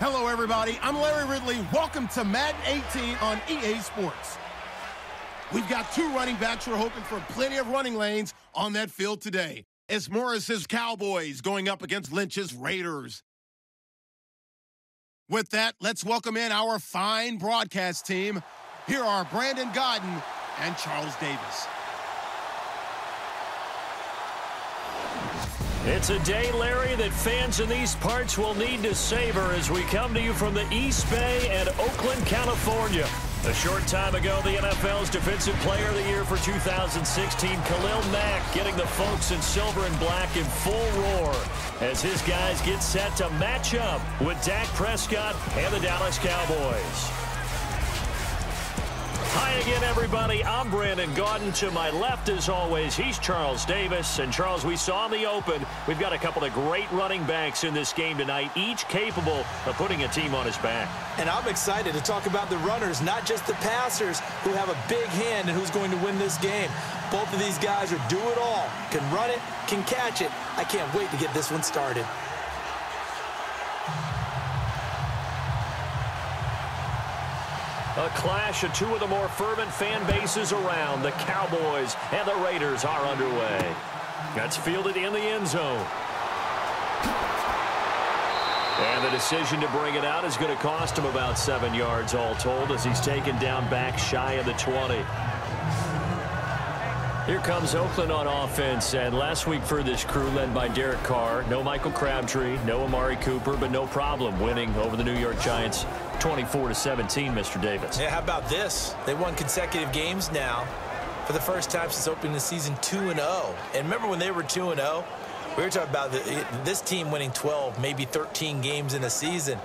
Hello, everybody. I'm Larry Ridley. Welcome to Madden 18 on EA Sports. We've got two running backs. We're hoping for plenty of running lanes on that field today. It's Morris's Cowboys going up against Lynch's Raiders. With that, let's welcome in our fine broadcast team. Here are Brandon Gaudin and Charles Davis. It's a day, Larry, that fans in these parts will need to savor as we come to you from the East Bay and Oakland, California. A short time ago, the NFL's Defensive Player of the Year for 2016, Khalil Mack, getting the folks in silver and black in full roar as his guys get set to match up with Dak Prescott and the Dallas Cowboys. Hi again, everybody. I'm Brandon Gaudin. To my left, as always, he's Charles Davis. And, Charles, we saw in the open, we've got a couple of great running backs in this game tonight, each capable of putting a team on his back. And I'm excited to talk about the runners, not just the passers, who have a big hand and who's going to win this game. Both of these guys are do it all. Can run it, can catch it. I can't wait to get this one started. A clash of two of the more fervent fan bases around. The Cowboys and the Raiders are underway. That's fielded in the end zone. And the decision to bring it out is going to cost him about seven yards all told as he's taken down back shy of the 20. Here comes Oakland on offense, and last week for this crew led by Derek Carr, no Michael Crabtree, no Amari Cooper, but no problem winning over the New York Giants 24 to 17, Mr. Davis. Yeah, how about this? They won consecutive games now for the first time since opening the season 2 and 0. And remember when they were 2 and 0? We were talking about the, this team winning 12, maybe 13 games in a season.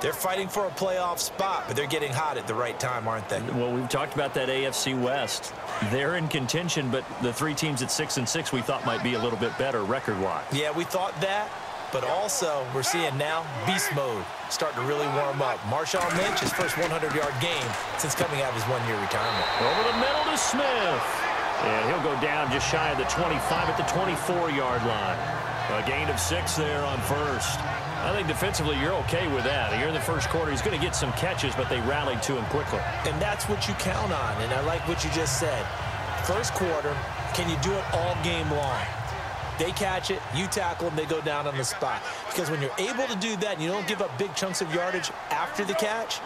They're fighting for a playoff spot, but they're getting hot at the right time, aren't they? Well, we've talked about that AFC West. They're in contention, but the three teams at 6 and six we thought might be a little bit better record-wise. Yeah, we thought that, but also we're seeing now beast mode starting to really warm up. Marshawn Lynch, his first 100-yard game since coming out of his one-year retirement. Over the middle to Smith. And he'll go down just shy of the 25 at the 24-yard line. A gain of six there on first. I think defensively you're okay with that. Here in the first quarter, he's going to get some catches, but they rallied to him quickly. And that's what you count on, and I like what you just said. First quarter, can you do it all game long? They catch it, you tackle them, they go down on the spot. Because when you're able to do that and you don't give up big chunks of yardage after the catch,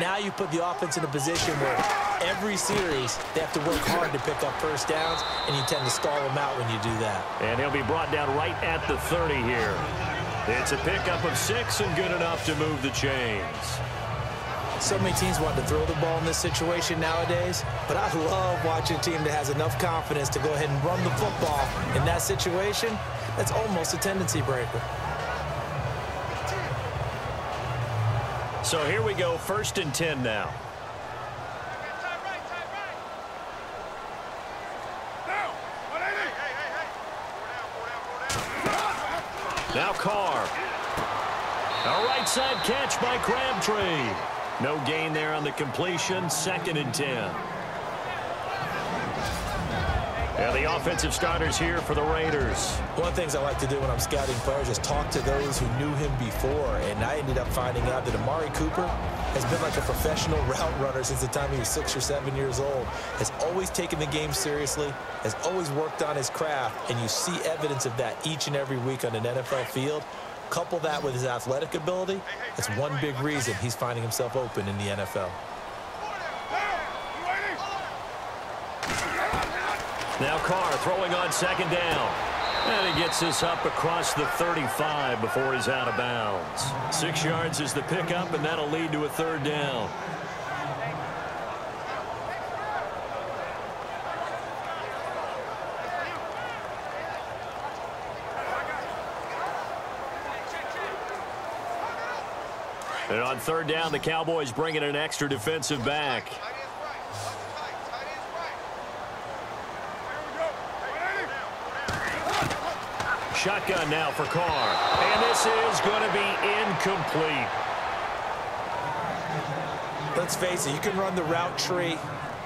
now you put the offense in a position where every series they have to work hard to pick up first downs, and you tend to stall them out when you do that. And he'll be brought down right at the 30 here. It's a pickup of six and good enough to move the chains. So many teams want to throw the ball in this situation nowadays, but I love watching a team that has enough confidence to go ahead and run the football in that situation. That's almost a tendency breaker. So here we go, first and 10 now. Now Carr. A right side catch by Crabtree. No gain there on the completion. Second and 10. And the offensive starters here for the Raiders. One of the things I like to do when I'm scouting players is talk to those who knew him before. And I ended up finding out that Amari Cooper has been like a professional route runner since the time he was six or seven years old. Has always taken the game seriously, has always worked on his craft, and you see evidence of that each and every week on an NFL field. Couple that with his athletic ability, that's one big reason he's finding himself open in the NFL. Now Carr throwing on second down. And he gets this up across the 35 before he's out of bounds. Six yards is the pickup, and that'll lead to a third down. And on third down, the Cowboys bringing an extra defensive back. Shotgun now for Carr. And this is going to be incomplete. Let's face it, you can run the route tree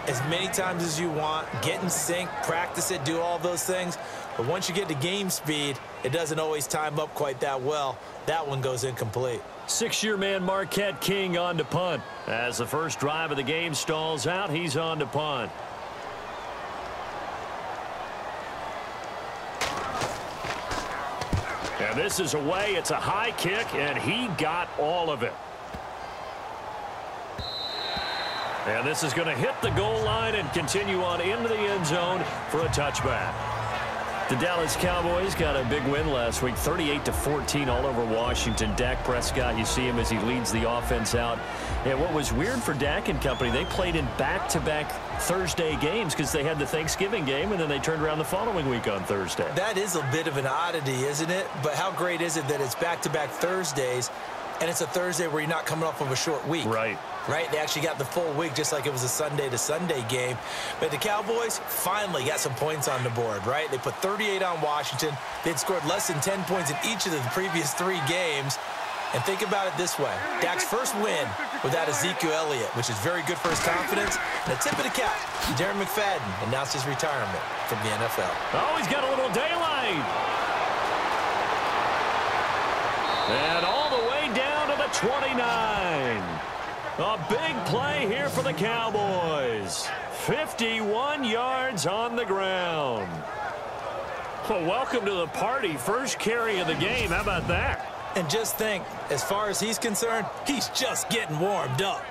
as many times as you want, get in sync, practice it, do all those things. But once you get to game speed, it doesn't always time up quite that well. That one goes incomplete. Six-year man Marquette King on to punt. As the first drive of the game stalls out, he's on to punt. This is away. It's a high kick, and he got all of it. And this is going to hit the goal line and continue on into the end zone for a touchback. The Dallas Cowboys got a big win last week, 38 to 14 all over Washington. Dak Prescott, you see him as he leads the offense out. And what was weird for Dak and company, they played in back-to-back -back Thursday games because they had the Thanksgiving game and then they turned around the following week on Thursday. That is a bit of an oddity, isn't it? But how great is it that it's back-to-back -back Thursdays and it's a Thursday where you're not coming off of a short week. Right. Right? They actually got the full week just like it was a Sunday to Sunday game. But the Cowboys finally got some points on the board, right? They put 38 on Washington. They'd scored less than 10 points in each of the previous three games. And think about it this way. Dak's first win without Ezekiel Elliott, which is very good for his confidence. And a tip of the cap, Darren McFadden announced his retirement from the NFL. Oh, he's got a little daylight. And all the way down to the 29. A big play here for the Cowboys. 51 yards on the ground. Well, welcome to the party. First carry of the game. How about that? And just think, as far as he's concerned, he's just getting warmed up.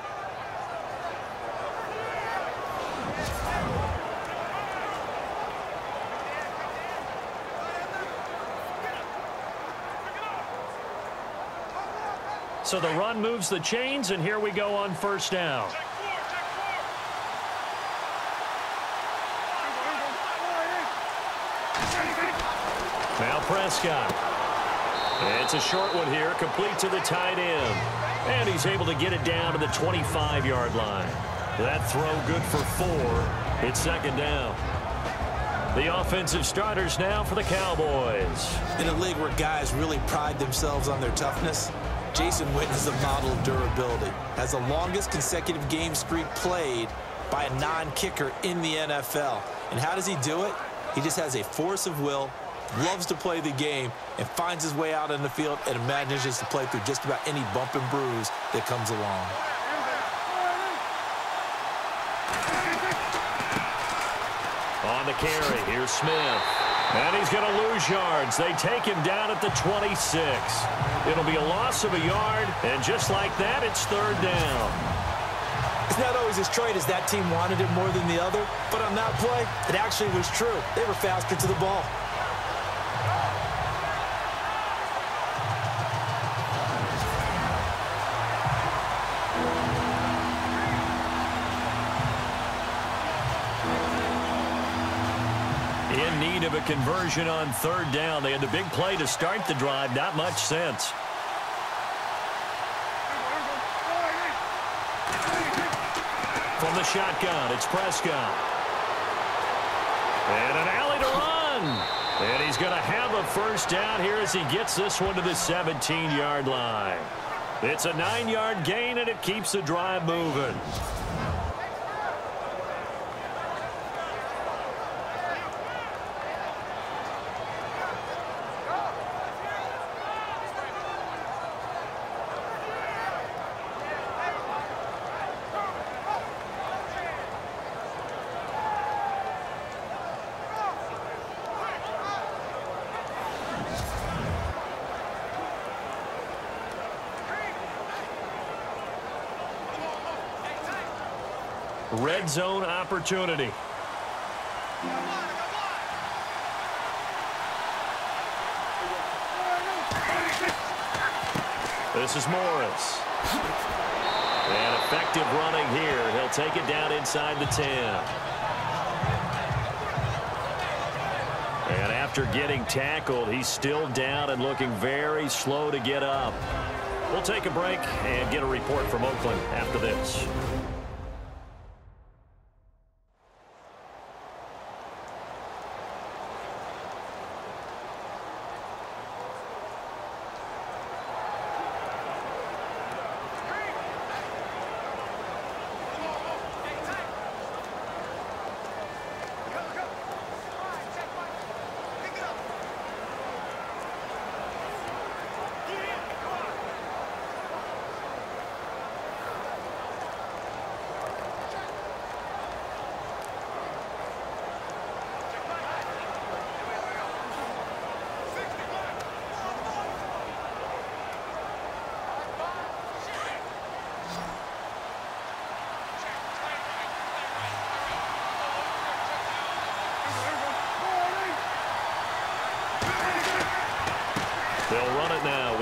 So the run moves the chains, and here we go on first down. Now Prescott. It's a short one here, complete to the tight end. And he's able to get it down to the 25-yard line. That throw good for four. It's second down. The offensive starters now for the Cowboys. In a league where guys really pride themselves on their toughness, Jason Witten is a model of durability. Has the longest consecutive game streak played by a non-kicker in the NFL. And how does he do it? He just has a force of will, loves to play the game, and finds his way out in the field and manages to play through just about any bump and bruise that comes along. On the carry, here's Smith. And he's going to lose yards. They take him down at the 26. It'll be a loss of a yard, and just like that, it's third down. It's not always as straight as that team wanted it more than the other, but on that play, it actually was true. They were faster to the ball. Conversion on third down. They had the big play to start the drive. Not much sense. From the shotgun, it's Prescott. And an alley to run. And he's going to have a first down here as he gets this one to the 17-yard line. It's a nine-yard gain, and it keeps the drive moving. Zone opportunity. This is Morris. And effective running here. He'll take it down inside the 10. And after getting tackled, he's still down and looking very slow to get up. We'll take a break and get a report from Oakland after this.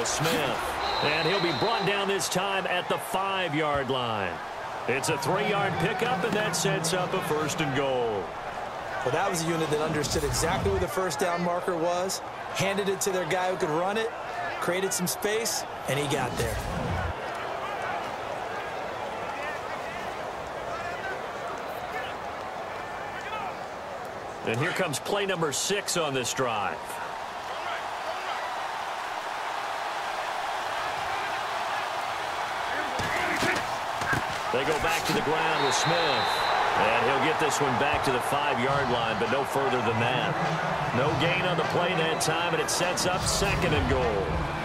to Smith. And he'll be brought down this time at the five-yard line. It's a three-yard pickup, and that sets up a first and goal. Well, that was a unit that understood exactly where the first down marker was, handed it to their guy who could run it, created some space, and he got there. And here comes play number six on this drive. They go back to the ground with Smith. And he'll get this one back to the five-yard line, but no further than that. No gain on the play that time, and it sets up second and goal.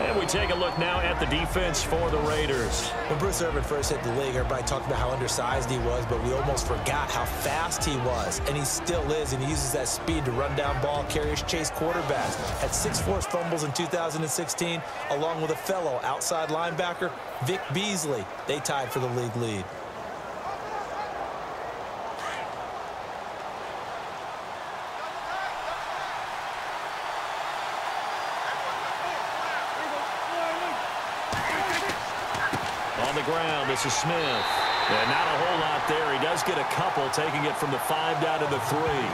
And we take a look now at the defense for the Raiders. When Bruce Irvin first hit the league, everybody talked about how undersized he was, but we almost forgot how fast he was. And he still is, and he uses that speed to run down ball carriers, chase quarterbacks. Had six forced fumbles in 2016, along with a fellow outside linebacker, Vic Beasley. They tied for the league lead. On the ground, this is Smith. And not a whole lot there. He does get a couple, taking it from the five down to the three.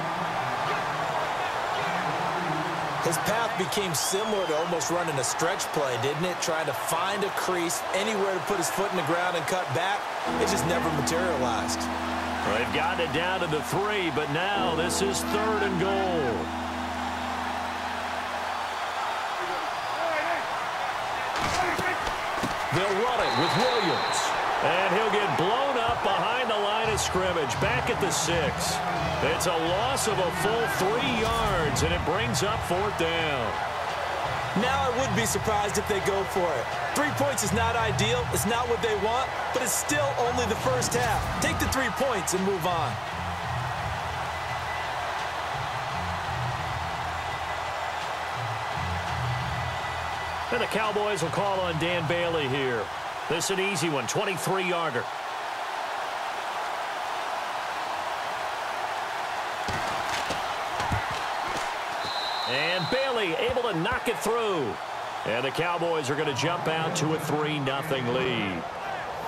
His path became similar to almost running a stretch play, didn't it? Trying to find a crease, anywhere to put his foot in the ground and cut back. It just never materialized. Well, they've gotten it down to the three, but now this is third and goal. They'll run it with Williams. And he'll get blown up behind the line of scrimmage, back at the six. It's a loss of a full three yards, and it brings up fourth down. Now I would be surprised if they go for it. Three points is not ideal. It's not what they want, but it's still only the first half. Take the three points and move on. And the Cowboys will call on Dan Bailey here. This is an easy one, 23-yarder. And Bailey able to knock it through. And the Cowboys are going to jump out to a 3-0 lead.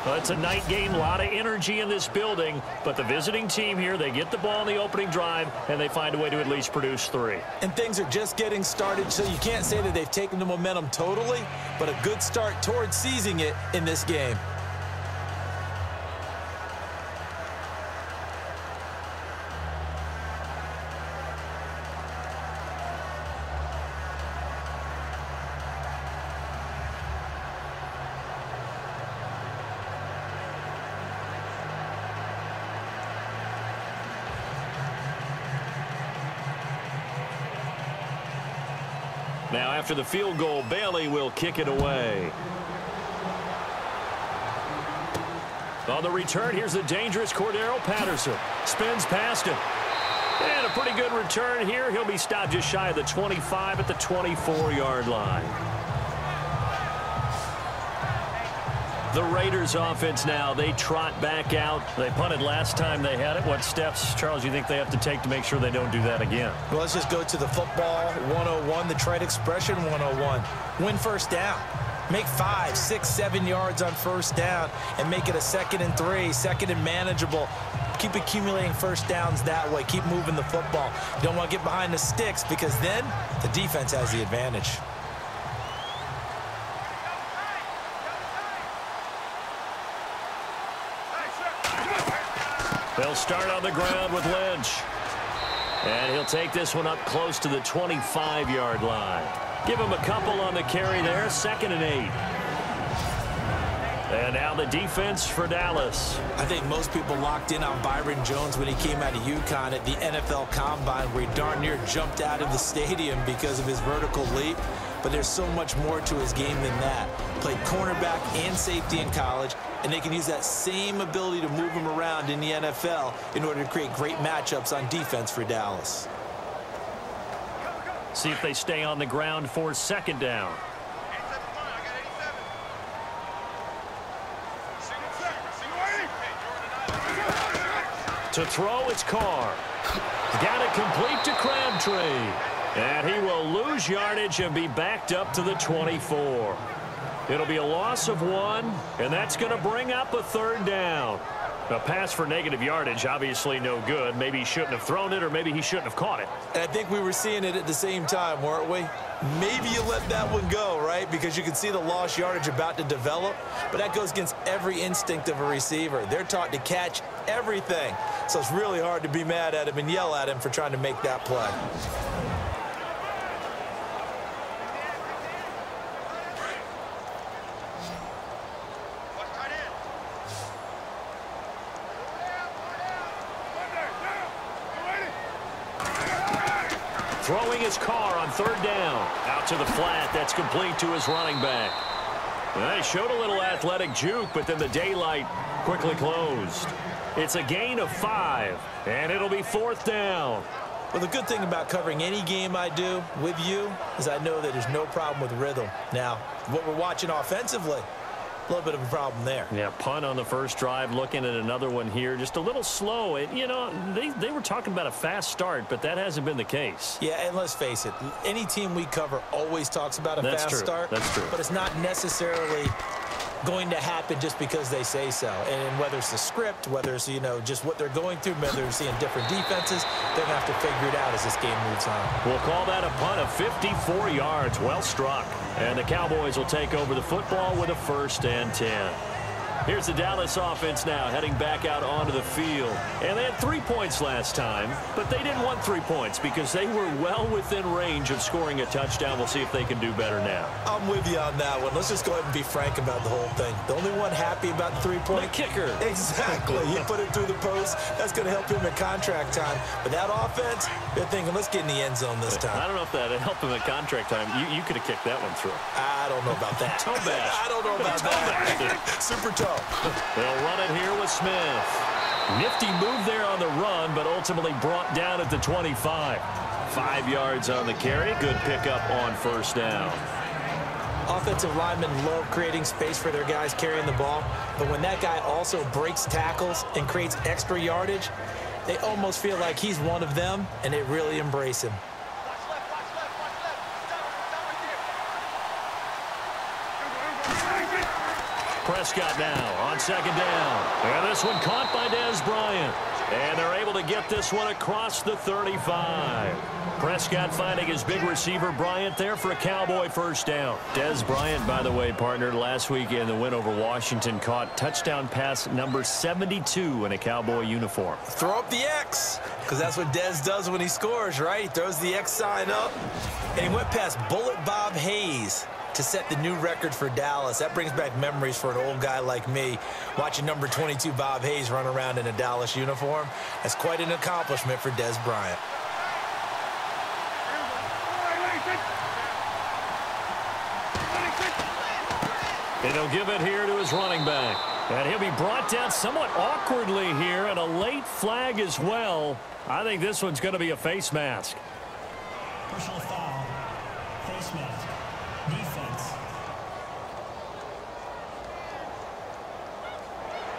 Well, it's a night game, a lot of energy in this building, but the visiting team here, they get the ball in the opening drive, and they find a way to at least produce three. And things are just getting started, so you can't say that they've taken the momentum totally, but a good start towards seizing it in this game. Now, after the field goal, Bailey will kick it away. On the return, here's the dangerous Cordarrelle Patterson. Spins past him. And a pretty good return here. He'll be stopped just shy of the 25 at the 24-yard line. The Raiders offense now, they trot back out. They punted last time they had it. What steps, Charles, you think they have to take to make sure they don't do that again? Well, let's just go to the football 101, the trade expression 101. Win first down. Make five, six, seven yards on first down and make it a second and three, second and manageable. Keep accumulating first downs that way. Keep moving the football. You don't want to get behind the sticks because then the defense has the advantage. They'll start on the ground with Lynch. And he'll take this one up close to the 25-yard line. Give him a couple on the carry there, second and eight. And now the defense for Dallas. I think most people locked in on Byron Jones when he came out of UConn at the NFL Combine where he darn near jumped out of the stadium because of his vertical leap. But there's so much more to his game than that. Played cornerback and safety in college, and they can use that same ability to move him around in the NFL in order to create great matchups on defense for Dallas. See if they stay on the ground for second down. To throw, it's Carr. Got it complete to Crabtree. And he will lose yardage and be backed up to the 24. It'll be a loss of one, and that's going to bring up a third down. A pass for negative yardage, obviously no good. Maybe he shouldn't have thrown it, or maybe he shouldn't have caught it. I think we were seeing it at the same time, weren't we? Maybe you let that one go, right? Because you can see the lost yardage about to develop. But that goes against every instinct of a receiver. They're taught to catch everything. So it's really hard to be mad at him and yell at him for trying to make that play. Throwing his Carr on third down. Out to the flat. That's complete to his running back. Well, he showed a little athletic juke, but then the daylight quickly closed. It's a gain of five, and it'll be fourth down. Well, the good thing about covering any game I do with you is I know that there's no problem with rhythm. Now, what we're watching offensively, a little bit of a problem there. Yeah, punt on the first drive, looking at another one here. Just a little slow. It, you know, they, they were talking about a fast start, but that hasn't been the case. Yeah, and let's face it, any team we cover always talks about a That's fast true. start. That's true. But it's not necessarily going to happen just because they say so. And whether it's the script, whether it's, you know, just what they're going through, whether they're seeing different defenses, they're going to have to figure it out as this game moves on. We'll call that a punt of 54 yards. Well struck. And the Cowboys will take over the football with a first and 10. Here's the Dallas offense now heading back out onto the field. And they had three points last time, but they didn't want three points because they were well within range of scoring a touchdown. We'll see if they can do better now. I'm with you on that one. Let's just go ahead and be frank about the whole thing. The only one happy about the three-point The kicker. Exactly. He put it through the post. That's going to help him in contract time. But that offense, they're thinking, let's get in the end zone this time. I don't know if that helped him at contract time. You, you could have kicked that one through. I don't know about that. Toe bash. I don't know about that. Super toe. They'll run it here with Smith. Nifty move there on the run, but ultimately brought down at the 25. Five yards on the carry. Good pickup on first down. Offensive linemen love creating space for their guys carrying the ball, but when that guy also breaks tackles and creates extra yardage, they almost feel like he's one of them, and they really embrace him. Prescott now on second down. And this one caught by Dez Bryant. And they're able to get this one across the 35. Prescott finding his big receiver Bryant there for a Cowboy first down. Dez Bryant, by the way, partnered last week in the win over Washington, caught touchdown pass number 72 in a Cowboy uniform. Throw up the X, because that's what Dez does when he scores, right? He throws the X sign up, and he went past Bullet Bob Hayes to set the new record for Dallas. That brings back memories for an old guy like me, watching number 22 Bob Hayes run around in a Dallas uniform. That's quite an accomplishment for Dez Bryant. And he'll give it here to his running back. And he'll be brought down somewhat awkwardly here, and a late flag as well. I think this one's going to be a face mask. Personal foul. Face mask.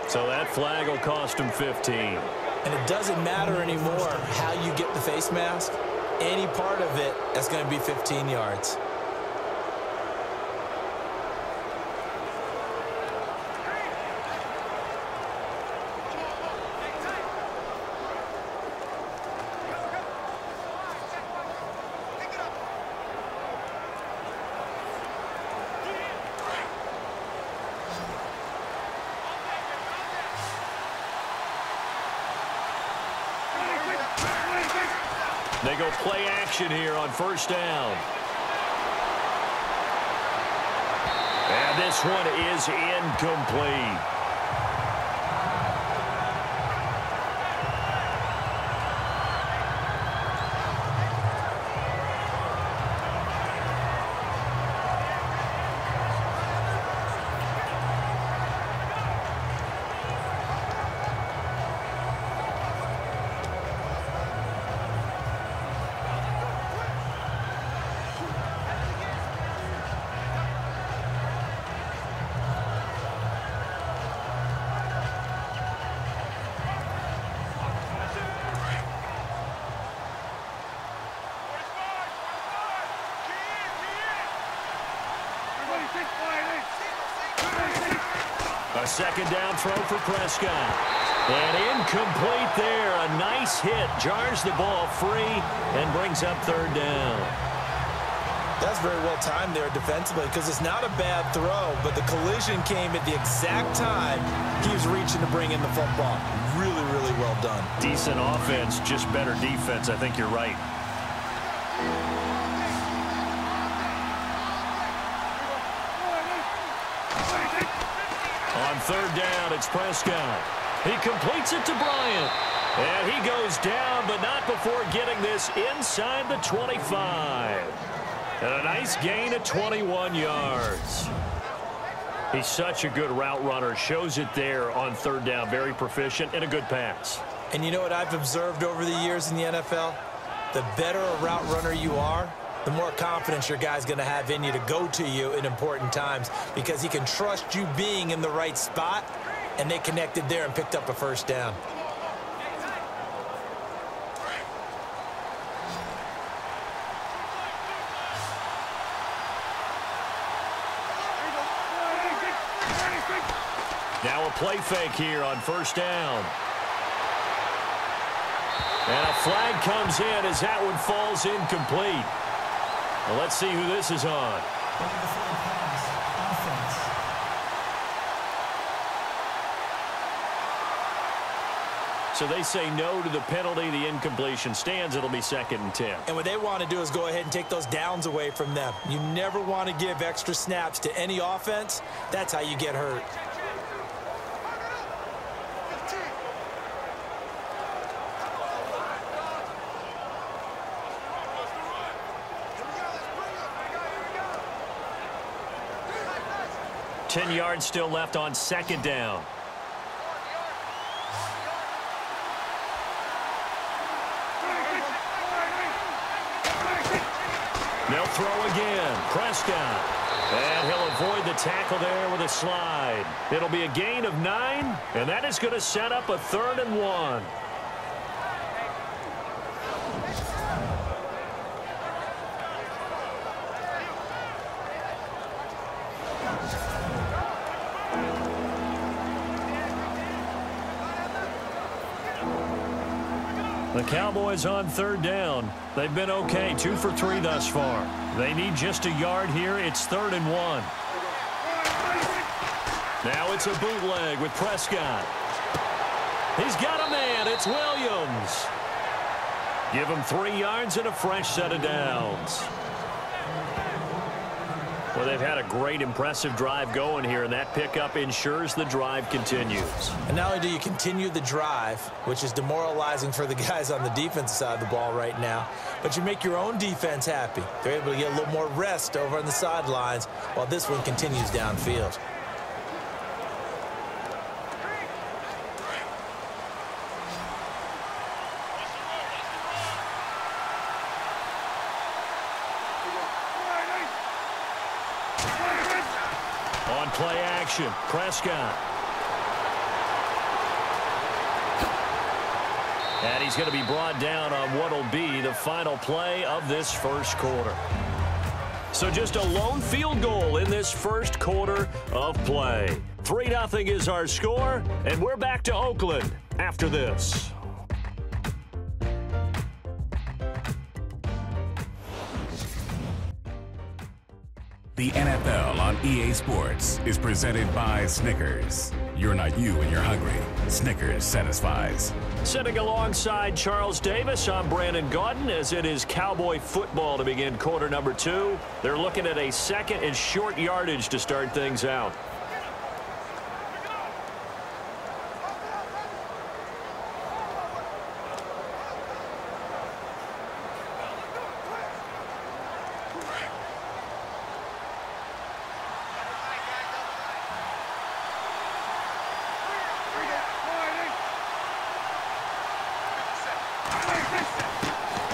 So that flag will cost him 15. And it doesn't matter anymore how you get the face mask. Any part of it, that's going to be 15 yards. They go here on first down. And this one is incomplete. Throw for Prescott. And incomplete there. A nice hit. Jars the ball free and brings up third down. That's very well timed there defensively because it's not a bad throw, but the collision came at the exact time he was reaching to bring in the football. Really, really well done. Decent offense, just better defense. I think you're right. Down, it's Prescott. He completes it to Bryant. And he goes down, but not before getting this inside the 25. And a nice gain of 21 yards. He's such a good route runner. Shows it there on third down. Very proficient and a good pass. And you know what I've observed over the years in the NFL? The better a route runner you are, the more confidence your guy's going to have in you to go to you in important times because he can trust you being in the right spot, and they connected there and picked up a first down. Now a play fake here on first down. And a flag comes in as that one falls incomplete. Well, let's see who this is on. So they say no to the penalty. The incompletion stands. It'll be second and 10. And what they want to do is go ahead and take those downs away from them. You never want to give extra snaps to any offense. That's how you get hurt. Ten yards still left on second down. They'll throw again. Prescott. And he'll avoid the tackle there with a slide. It'll be a gain of nine, and that is going to set up a third and one. Cowboys on third down. They've been okay, two for three thus far. They need just a yard here. It's third and one. Now it's a bootleg with Prescott. He's got a man. It's Williams. Give him three yards and a fresh set of downs. Well, they've had a great, impressive drive going here, and that pickup ensures the drive continues. And not only do you continue the drive, which is demoralizing for the guys on the defense side of the ball right now, but you make your own defense happy. They're able to get a little more rest over on the sidelines while this one continues downfield. On play action, Prescott. And he's going to be brought down on what will be the final play of this first quarter. So just a lone field goal in this first quarter of play. 3-0 is our score, and we're back to Oakland after this. The NFL on EA Sports is presented by Snickers. You're not you when you're hungry. Snickers satisfies. Sitting alongside Charles Davis, I'm Brandon Gaudin as it is Cowboy football to begin quarter number two. They're looking at a second and short yardage to start things out.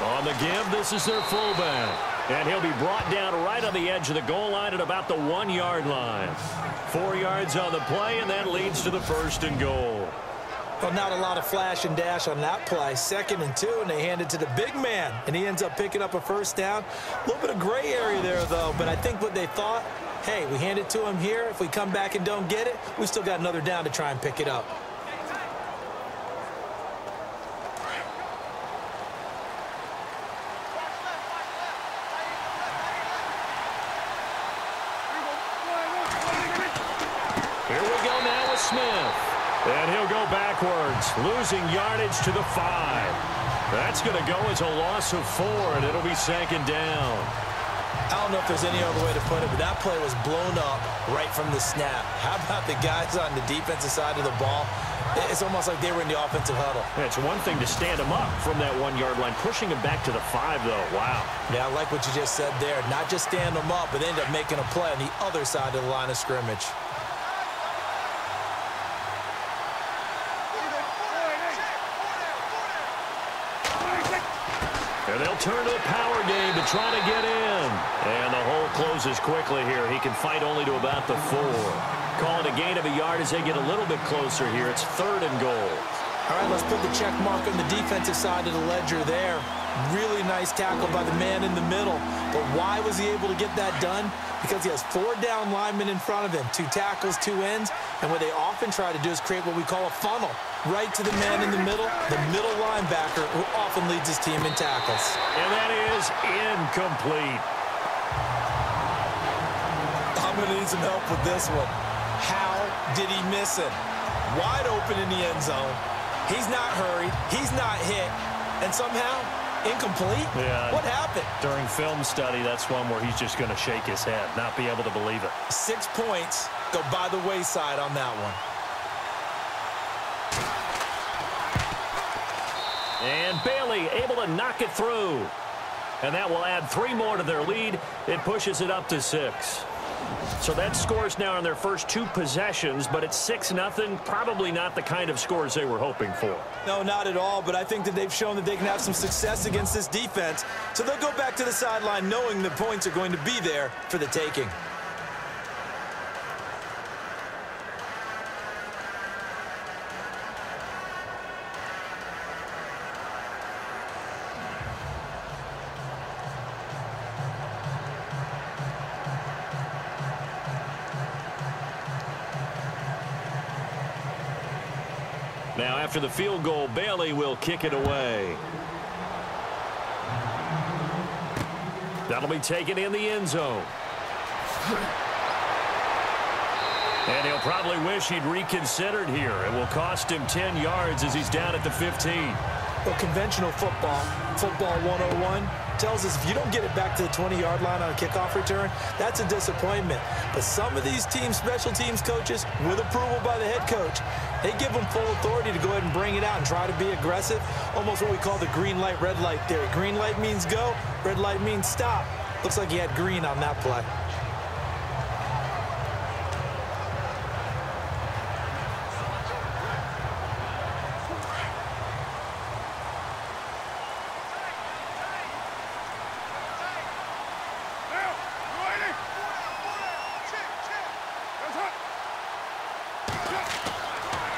On the give, this is their fullback. And he'll be brought down right on the edge of the goal line at about the one-yard line. Four yards on the play, and that leads to the first and goal. Well, not a lot of flash and dash on that play. Second and two, and they hand it to the big man, and he ends up picking up a first down. A little bit of gray area there, though, but I think what they thought, hey, we hand it to him here. If we come back and don't get it, we still got another down to try and pick it up. Here we go now with Smith. And he'll go backwards, losing yardage to the five. That's going to go as a loss of four, and it'll be second down. I don't know if there's any other way to put it, but that play was blown up right from the snap. How about the guys on the defensive side of the ball? It's almost like they were in the offensive huddle. Yeah, it's one thing to stand them up from that one-yard line. Pushing them back to the five, though, wow. Yeah, I like what you just said there. Not just stand them up, but end up making a play on the other side of the line of scrimmage. The power game to try to get in. And the hole closes quickly here. He can fight only to about the four. Call it a gain of a yard as they get a little bit closer here. It's third and goal. All right, let's put the check mark on the defensive side of the ledger there. Really nice tackle by the man in the middle. But why was he able to get that done? Because he has four down linemen in front of him, two tackles, two ends. And what they often try to do is create what we call a funnel. Right to the man in the middle, the middle linebacker who often leads his team in tackles. And that is incomplete. I'm going to need some help with this one. How did he miss it? Wide open in the end zone. He's not hurried. He's not hit. And somehow, incomplete? Yeah. What happened? During film study, that's one where he's just going to shake his head, not be able to believe it. Six points go by the wayside on that one. And Bailey able to knock it through. And that will add three more to their lead. It pushes it up to six. So that scores now on their first two possessions, but it's 6-0. Probably not the kind of scores they were hoping for. No, not at all, but I think that they've shown that they can have some success against this defense. So they'll go back to the sideline knowing the points are going to be there for the taking. After the field goal, Bailey will kick it away. That'll be taken in the end zone. And he'll probably wish he'd reconsidered here. It will cost him 10 yards as he's down at the 15. Well, conventional football, football 101, tells us if you don't get it back to the 20-yard line on a kickoff return, that's a disappointment. But some of these team special teams coaches, with approval by the head coach, they give them full authority to go ahead and bring it out and try to be aggressive, almost what we call the green light, red light theory. Green light means go, red light means stop. Looks like he had green on that play.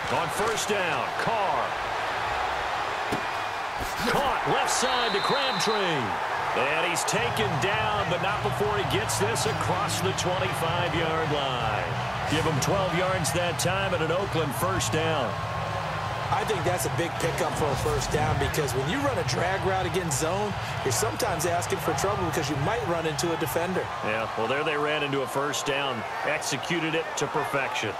On first down, Carr. Caught left side to Crabtree. And he's taken down, but not before he gets this across the 25-yard line. Give him 12 yards that time and an Oakland first down. I think that's a big pickup for a first down because when you run a drag route against zone, you're sometimes asking for trouble because you might run into a defender. Yeah, well, there they ran into a first down, executed it to perfection.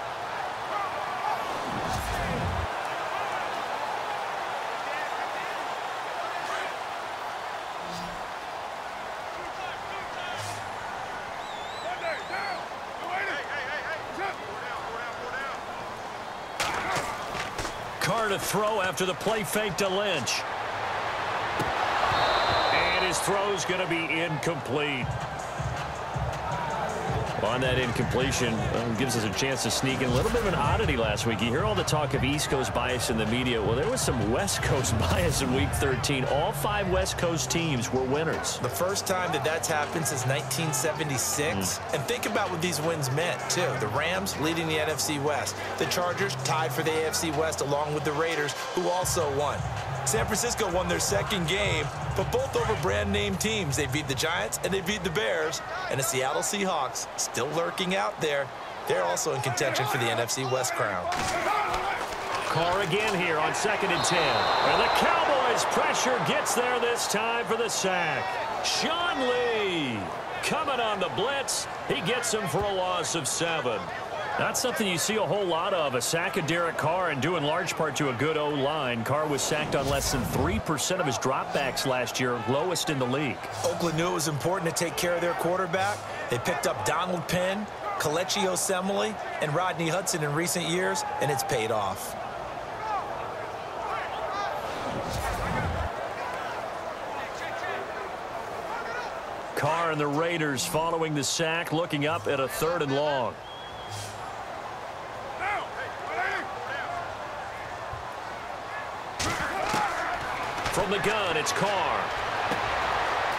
Throw after the play fake to Lynch. And his throw's going to be incomplete. On that incompletion, uh, gives us a chance to sneak in a little bit of an oddity last week. You hear all the talk of East Coast bias in the media. Well, there was some West Coast bias in Week 13. All five West Coast teams were winners. The first time that that's happened since 1976. Mm. And think about what these wins meant, too. The Rams leading the NFC West. The Chargers tied for the AFC West along with the Raiders, who also won. San Francisco won their second game, but both over brand name teams. They beat the Giants and they beat the Bears. And the Seattle Seahawks still lurking out there. They're also in contention for the NFC West crown. Carr again here on second and 10. And the Cowboys pressure gets there this time for the sack. Sean Lee coming on the blitz. He gets him for a loss of seven. That's something you see a whole lot of, a sack of Derek Carr, and due in large part to a good O-line. Carr was sacked on less than 3% of his dropbacks last year, lowest in the league. Oakland knew it was important to take care of their quarterback. They picked up Donald Penn, Kelechi Osemele, and Rodney Hudson in recent years, and it's paid off. Carr and the Raiders following the sack, looking up at a third and long. From the gun, it's Carr.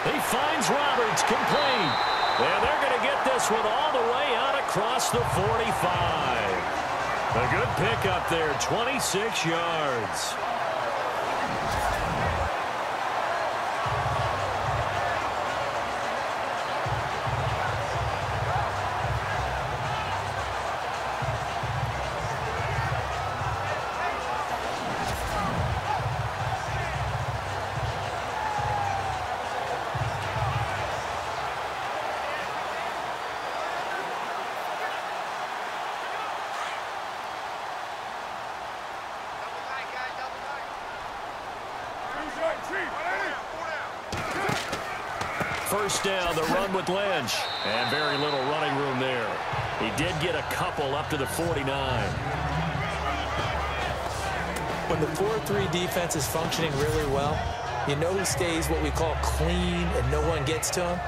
He finds Roberts, complete. And they're going to get this one all the way out across the 45. A good pickup there, 26 yards. 49. When the 4-3 defense is functioning really well, you know he stays what we call clean and no one gets to him?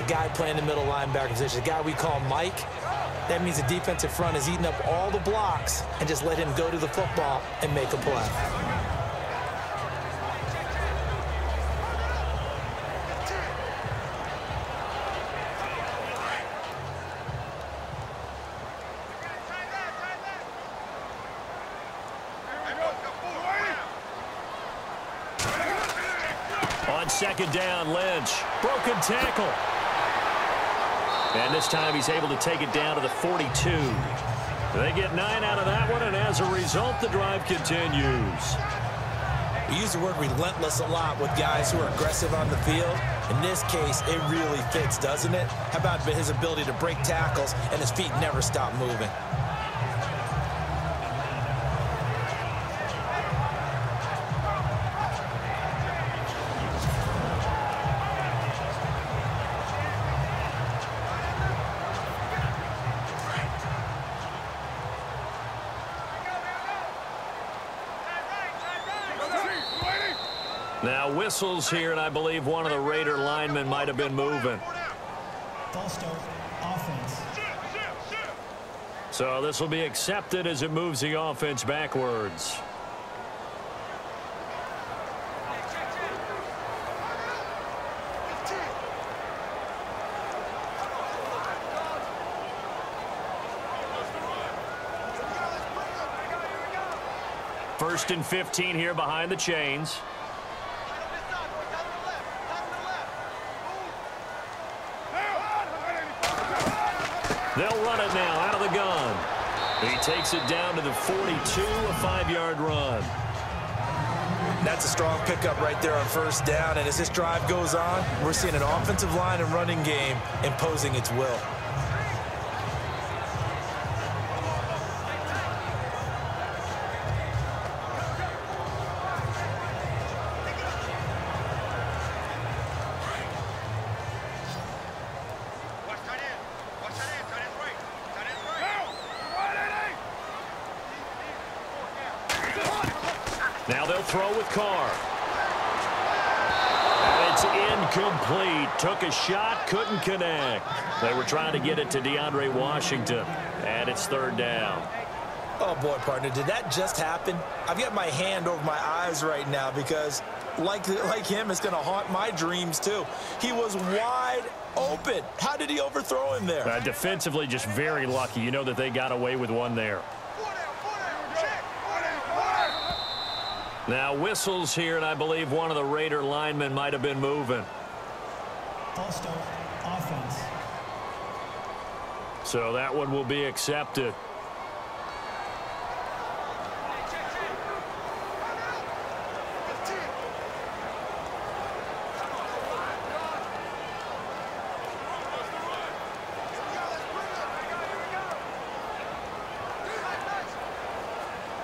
The guy playing the middle linebacker position, the guy we call Mike. That means the defensive front is eating up all the blocks and just let him go to the football and make a play. Second down, Lynch. Broken tackle. And this time he's able to take it down to the 42. They get nine out of that one, and as a result, the drive continues. We use the word relentless a lot with guys who are aggressive on the field. In this case, it really fits, doesn't it? How about his ability to break tackles and his feet never stop moving? Whistles here, and I believe one of the Raider linemen might have been moving. False start, offense. So this will be accepted as it moves the offense backwards. First and 15 here behind the chains. They'll run it now out of the gun. He takes it down to the 42, a five-yard run. That's a strong pickup right there on first down. And as this drive goes on, we're seeing an offensive line and running game imposing its will. Shot, couldn't connect. They were trying to get it to DeAndre Washington, and it's third down. Oh, boy, partner, did that just happen? I've got my hand over my eyes right now because, like, like him, it's going to haunt my dreams, too. He was wide open. How did he overthrow him there? Uh, defensively, just very lucky. You know that they got away with one there. Now whistles here, and I believe one of the Raider linemen might have been moving. Offense. So that one will be accepted.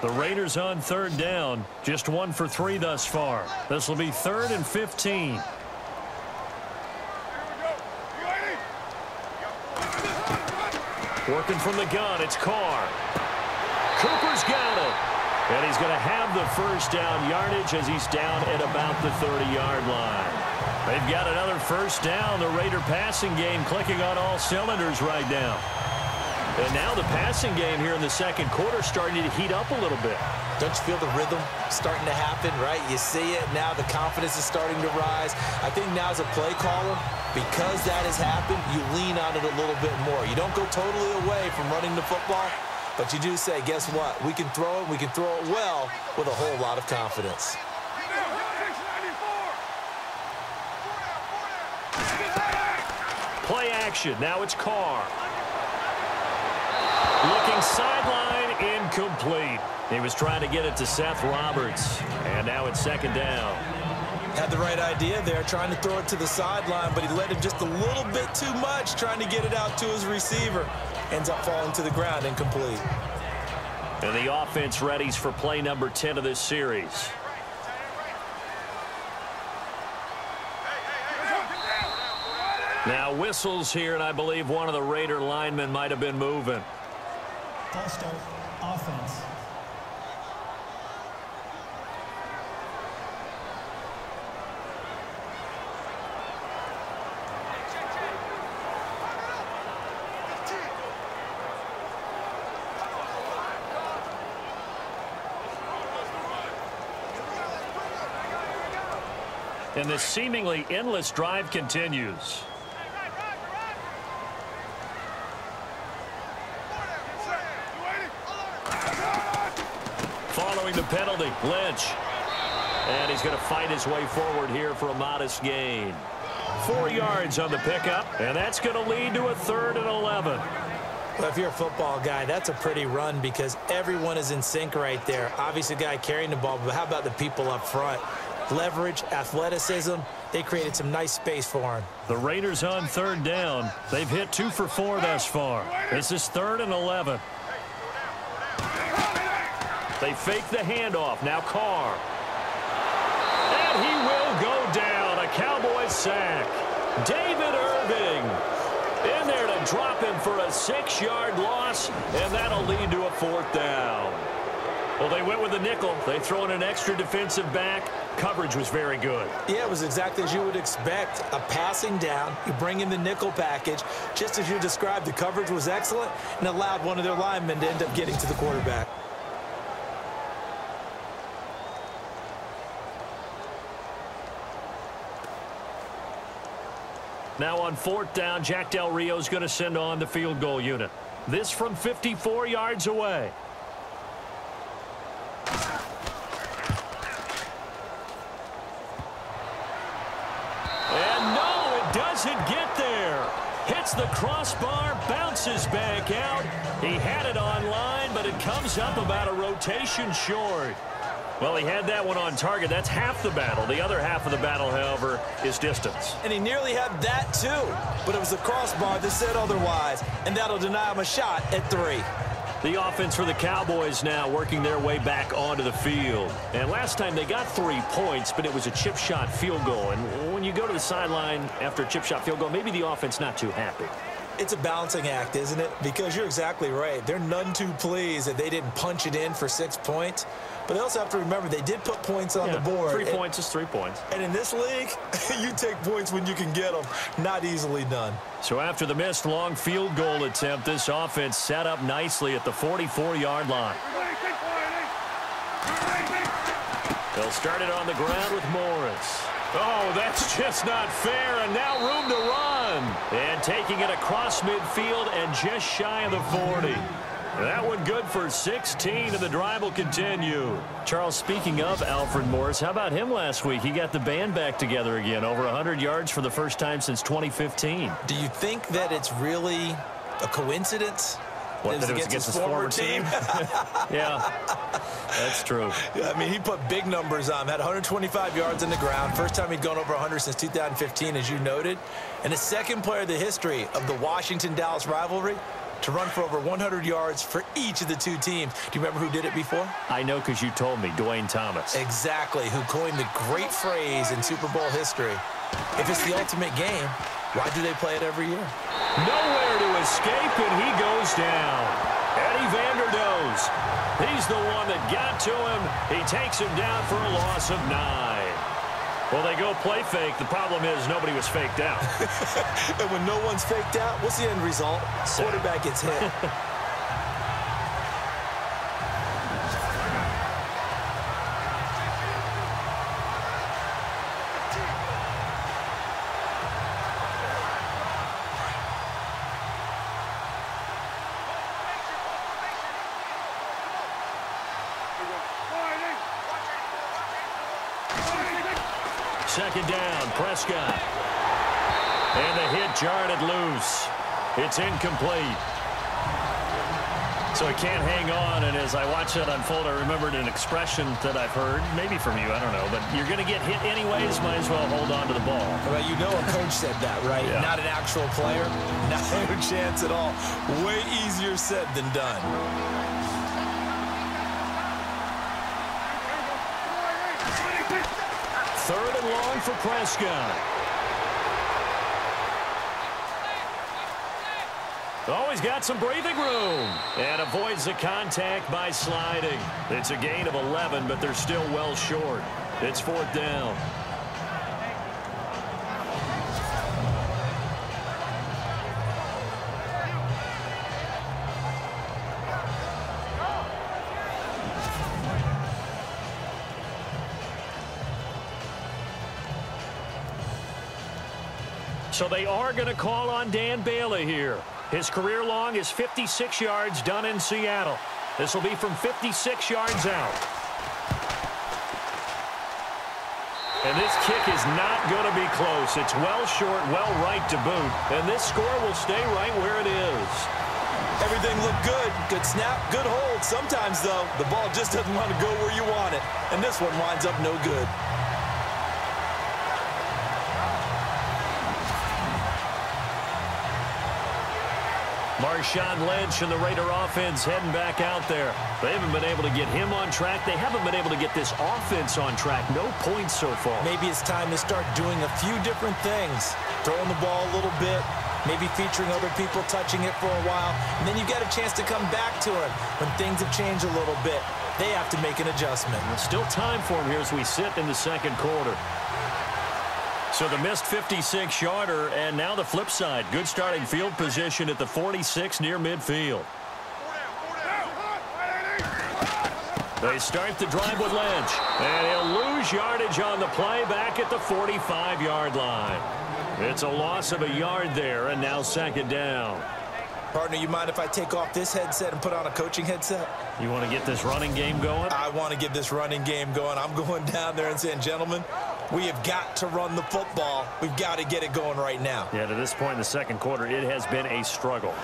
The Raiders on third down. Just one for three thus far. This will be third and 15. Working from the gun, it's Carr. Cooper's got it. And he's going to have the first down yardage as he's down at about the 30-yard line. They've got another first down. The Raider passing game clicking on all cylinders right now. And now the passing game here in the second quarter starting to heat up a little bit. Don't you feel the rhythm starting to happen, right? You see it now. The confidence is starting to rise. I think now as a play caller, because that has happened, you lean on it a little bit more. You don't go totally away from running the football, but you do say, guess what? We can throw it. We can throw it well with a whole lot of confidence. Play action. Now it's Carr. Looking sideline, incomplete. He was trying to get it to Seth Roberts. And now it's second down. Had the right idea there, trying to throw it to the sideline, but he led him just a little bit too much, trying to get it out to his receiver. Ends up falling to the ground, incomplete. And the offense readies for play number 10 of this series. Now whistles here, and I believe one of the Raider linemen might have been moving. Offense. And this seemingly endless drive continues. Following the penalty, Lynch. And he's going to fight his way forward here for a modest gain. Four yards on the pickup, and that's going to lead to a third and 11. Well, if you're a football guy, that's a pretty run because everyone is in sync right there. Obviously, the guy carrying the ball, but how about the people up front? Leverage, athleticism, they created some nice space for him. The Raiders on third down. They've hit two for four thus far. This is third and 11. They fake the handoff. Now Carr. And he will go down. A Cowboys sack. David Irving in there to drop him for a six-yard loss, and that'll lead to a fourth down. Well, they went with the nickel. They throw in an extra defensive back. Coverage was very good. Yeah, it was exactly as you would expect. A passing down. You bring in the nickel package. Just as you described, the coverage was excellent and allowed one of their linemen to end up getting to the quarterback. Now on fourth down, Jack Del Rio is going to send on the field goal unit. This from 54 yards away. And no, it doesn't get there. Hits the crossbar, bounces back out. He had it on line, but it comes up about a rotation short. Well, he had that one on target. That's half the battle. The other half of the battle, however, is distance. And he nearly had that too, but it was the crossbar that said otherwise, and that'll deny him a shot at three. The offense for the Cowboys now working their way back onto the field. And last time they got three points, but it was a chip shot field goal. And when you go to the sideline after a chip shot field goal, maybe the offense not too happy. It's a balancing act, isn't it? Because you're exactly right. They're none too pleased that they didn't punch it in for six points. But they also have to remember they did put points on Yeah, the board. Three And- points is three points. And in this league, you take points when you can get them. Not easily done. So after the missed long field goal attempt, this offense set up nicely at the 44-yard line. They'll start it on the ground with Morris. Oh, that's just not fair, and now room to run. And taking it across midfield and just shy of the 40. That one good for 16, and the drive will continue. Charles, speaking of Alfred Morris, how about him last week? He got the band back together again, over 100 yards for the first time since 2015. Do you think that it's really a coincidence? What, that it was against, his, former, team? team? yeah, that's true. Yeah, I mean, he put big numbers on. Had 125 yards on the ground. First time he'd gone over 100 since 2015, as you noted. And the second player in the history of the Washington-Dallas rivalry to run for over 100 yards for each of the two teams. Do you remember who did it before? I know because you told me, Duane Thomas. Exactly, who coined the great phrase in Super Bowl history. If it's the ultimate game, why do they play it every year? No to escape, and he goes down. Eddie Vanderdoes. He's the one that got to him. He takes him down for a loss of nine. Well, they go play fake. The problem is nobody was faked out. and when no one's faked out, what's the end result? Quarterback gets hit. Second down, Prescott. And the hit jarred it loose. It's incomplete. So he can't hang on, and as I watch that unfold, I remembered an expression that I've heard, maybe from you, I don't know, but you're going to get hit anyways, might as well hold on to the ball. Well, you know a coach said that, right? Yeah. Not an actual player. Not a chance at all. Way easier said than done. Third and long for Prescott. Oh, Always got some breathing room. And avoids the contact by sliding. It's a gain of 11, but they're still well short. It's fourth down. So they are going to call on Dan Bailey here. His career long is 56 yards done in Seattle. This will be from 56 yards out. And this kick is not going to be close. It's well short, well right to boot. And this score will stay right where it is. Everything looked good. Good snap, good hold. Sometimes, though, the ball just doesn't want to go where you want it. And this one winds up no good. Marshawn Lynch and the Raider offense heading back out there. They haven't been able to get him on track. They haven't been able to get this offense on track. No points so far. Maybe it's time to start doing a few different things. Throwing the ball a little bit, maybe featuring other people touching it for a while, and then you get a chance to come back to it when things have changed a little bit. They have to make an adjustment. There's still time for him here as we sit in the second quarter. So the missed 56-yarder, and now the flip side. Good starting field position at the 46 near midfield. They start the drive with Lynch, and he'll lose yardage on the play back at the 45-yard line. It's a loss of a yard there, and now second down. Partner, you mind if I take off this headset and put on a coaching headset? You want to get this running game going? I want to get this running game going. I'm going down there and saying, gentlemen, we have got to run the football. We've got to get it going right now. Yeah, to this point in the second quarter, it has been a struggle.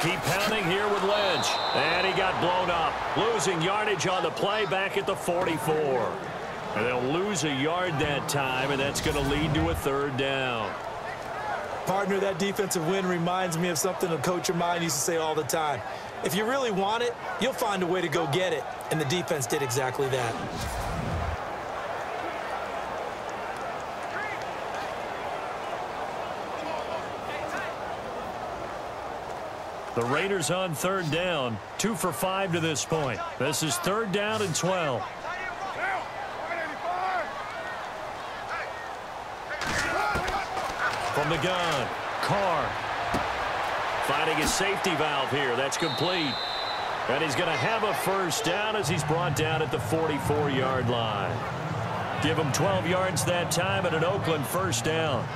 Keep pounding here with Lynch. And he got blown up. Losing yardage on the play back at the 44. And they'll lose a yard that time, and that's going to lead to a third down. Partner, that defensive win reminds me of something a coach of mine used to say all the time. If you really want it, you'll find a way to go get it. And the defense did exactly that. The Raiders on third down. Two for five to this point. This is third down and 12. From the gun, Carr. Finding a safety valve here. That's complete. And he's going to have a first down as he's brought down at the 44-yard line. Give him 12 yards that time at an Oakland first down.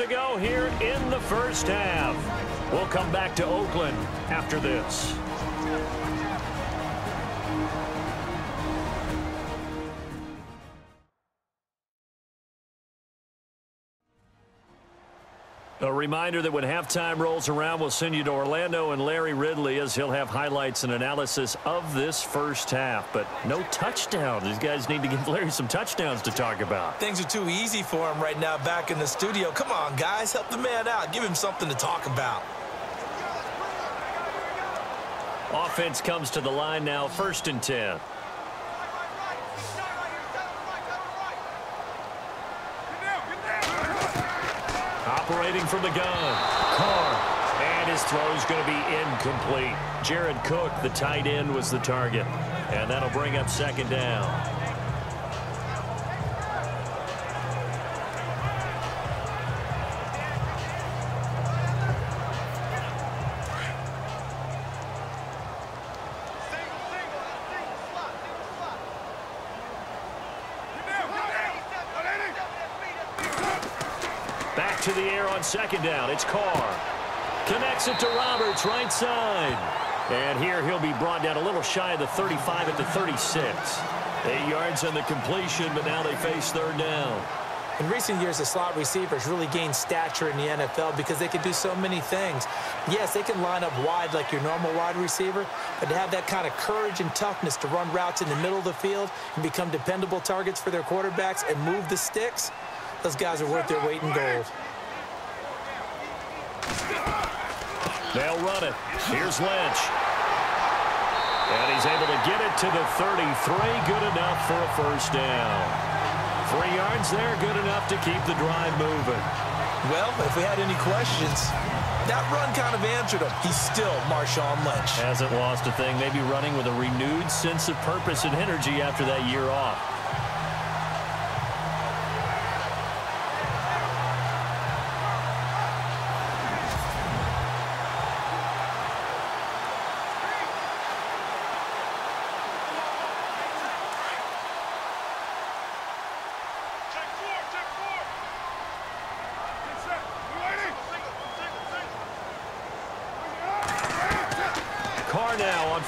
To go here in the first half. We'll come back to Oakland after this. Reminder that when halftime rolls around, we'll send you to Orlando and Larry Ridley as he'll have highlights and analysis of this first half. But no touchdowns. These guys need to give Larry some touchdowns to talk about. Things are too easy for him right now back in the studio. Come on, guys. Help the man out. Give him something to talk about. Offense comes to the line now, first and 10. From the gun. Carr. And his throw is going to be incomplete. Jared Cook, the tight end, was the target. And that'll bring up second down. On second down. It's Carr. Connects it to Roberts, right side. And here he'll be brought down a little shy of the 35 at the 36. Eight yards on the completion, but now they face third down. In recent years, the slot receivers really gained stature in the NFL because they can do so many things. Yes, they can line up wide like your normal wide receiver, but to have that kind of courage and toughness to run routes in the middle of the field and become dependable targets for their quarterbacks and move the sticks, those guys are worth their weight in gold. They'll run it. Here's Lynch. And he's able to get it to the 33. Good enough for a first down. Three yards there, good enough to keep the drive moving. Well, if we had any questions, that run kind of answered him. He's still Marshawn Lynch. Hasn't lost a thing, maybe running with a renewed sense of purpose and energy after that year off.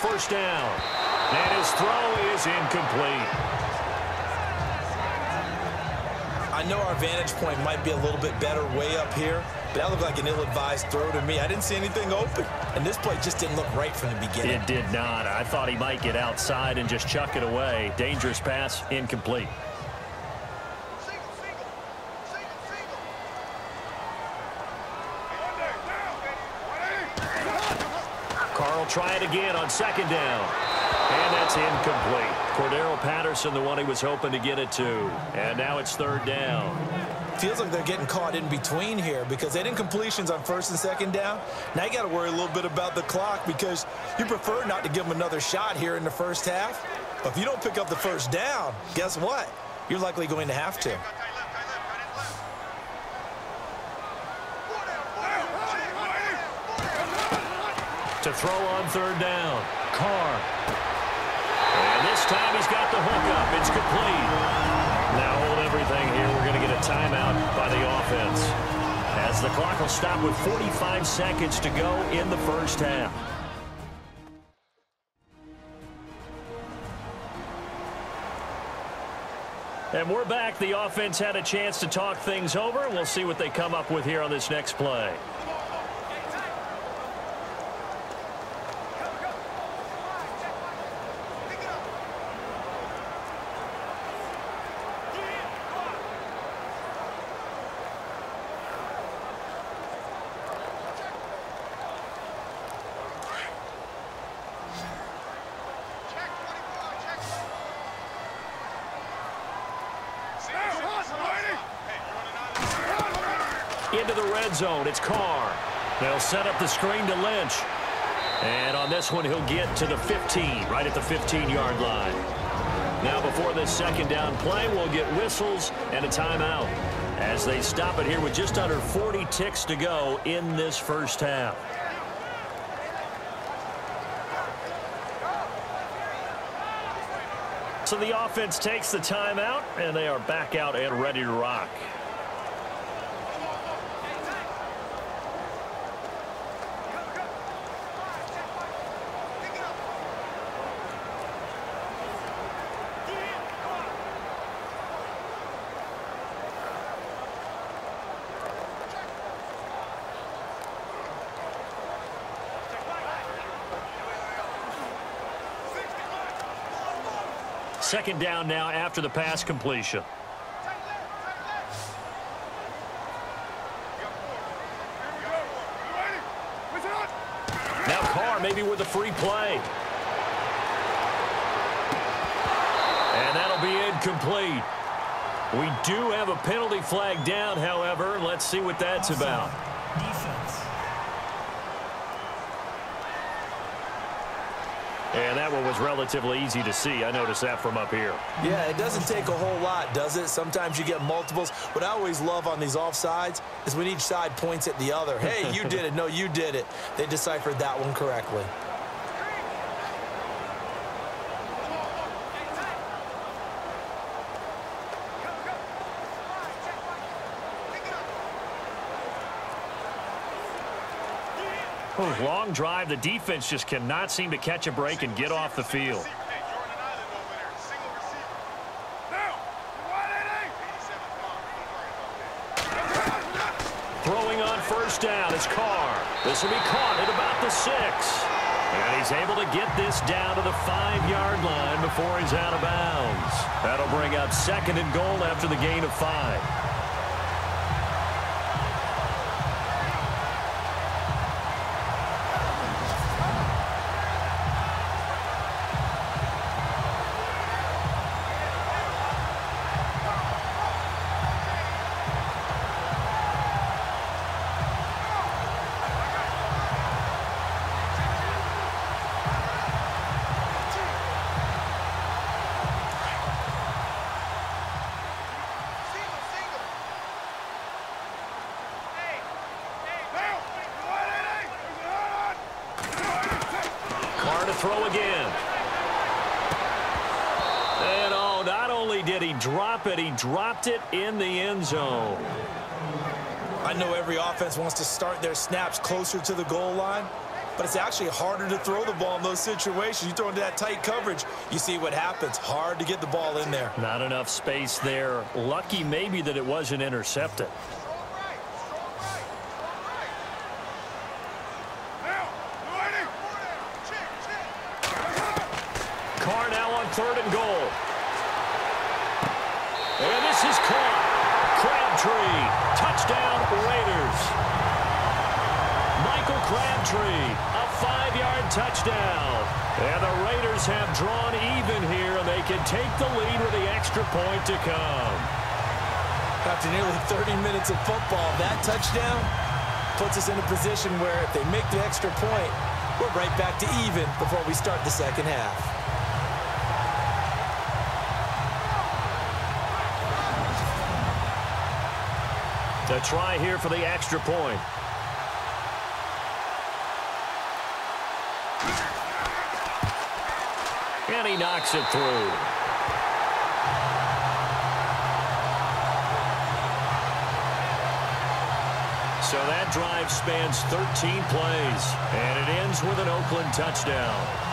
First down. And his throw is incomplete. I know our vantage point might be a little bit better way up here, but that looked like an ill-advised throw to me. I didn't see anything open, and this play just didn't look right from the beginning. It did not. I thought he might get outside and just chuck it away. Dangerous pass, incomplete. Carr will try it again on second down. And that's incomplete. Cordarrelle Patterson, the one he was hoping to get it to. And now it's third down. Feels like they're getting caught in between here because they didn't completions on first and second down. Now you got to worry a little bit about the clock because you prefer not to give them another shot here in the first half. But if you don't pick up the first down, guess what? You're likely going to have to. To throw on third down. Carr. And this time he's got the hook up. It's complete. Now hold everything here. We're going to get a timeout by the offense. As the clock will stop with 45 seconds to go in the first half. And we're back. The offense had a chance to talk things over. We'll see what they come up with here on this next play. Red zone. It's Carr. They'll set up the screen to Lynch. And on this one, he'll get to the 15, right at the 15-yard line. Now, before this second down play, we'll get whistles and a timeout as they stop it here with just under 40 ticks to go in this first half. So the offense takes the timeout, and they are back out and ready to rock. Second down now after the pass completion. Now Carr maybe with a free play. And that'll be incomplete. We do have a penalty flag down, however. Let's see what that's about. And that one was relatively easy to see. I noticed that from up here. Yeah, it doesn't take a whole lot, does it? Sometimes you get multiples. What I always love on these offsides is when each side points at the other. Hey, you did it. No, you did it. They deciphered that one correctly. Long drive. The defense just cannot seem to catch a break and get off the field. Throwing on first down is Carr. This will be caught at about the six. And he's able to get this down to the five-yard line before he's out of bounds. That'll bring up second and goal after the gain of five. Dropped it in the end zone. I know every offense wants to start their snaps closer to the goal line, but it's actually harder to throw the ball in those situations. You throw into that tight coverage, you see what happens. Hard to get the ball in there. Not enough space there. Lucky maybe that it wasn't intercepted. third and goal. And this is caught. Crabtree, touchdown Raiders. Michael Crabtree, a five-yard touchdown. And the Raiders have drawn even here, and they can take the lead with the extra point to come. After nearly 30 minutes of football, that touchdown puts us in a position where if they make the extra point, we're right back to even before we start the second half. The try here for the extra point. And he knocks it through. Drive spans 13 plays, and it ends with an Oakland touchdown.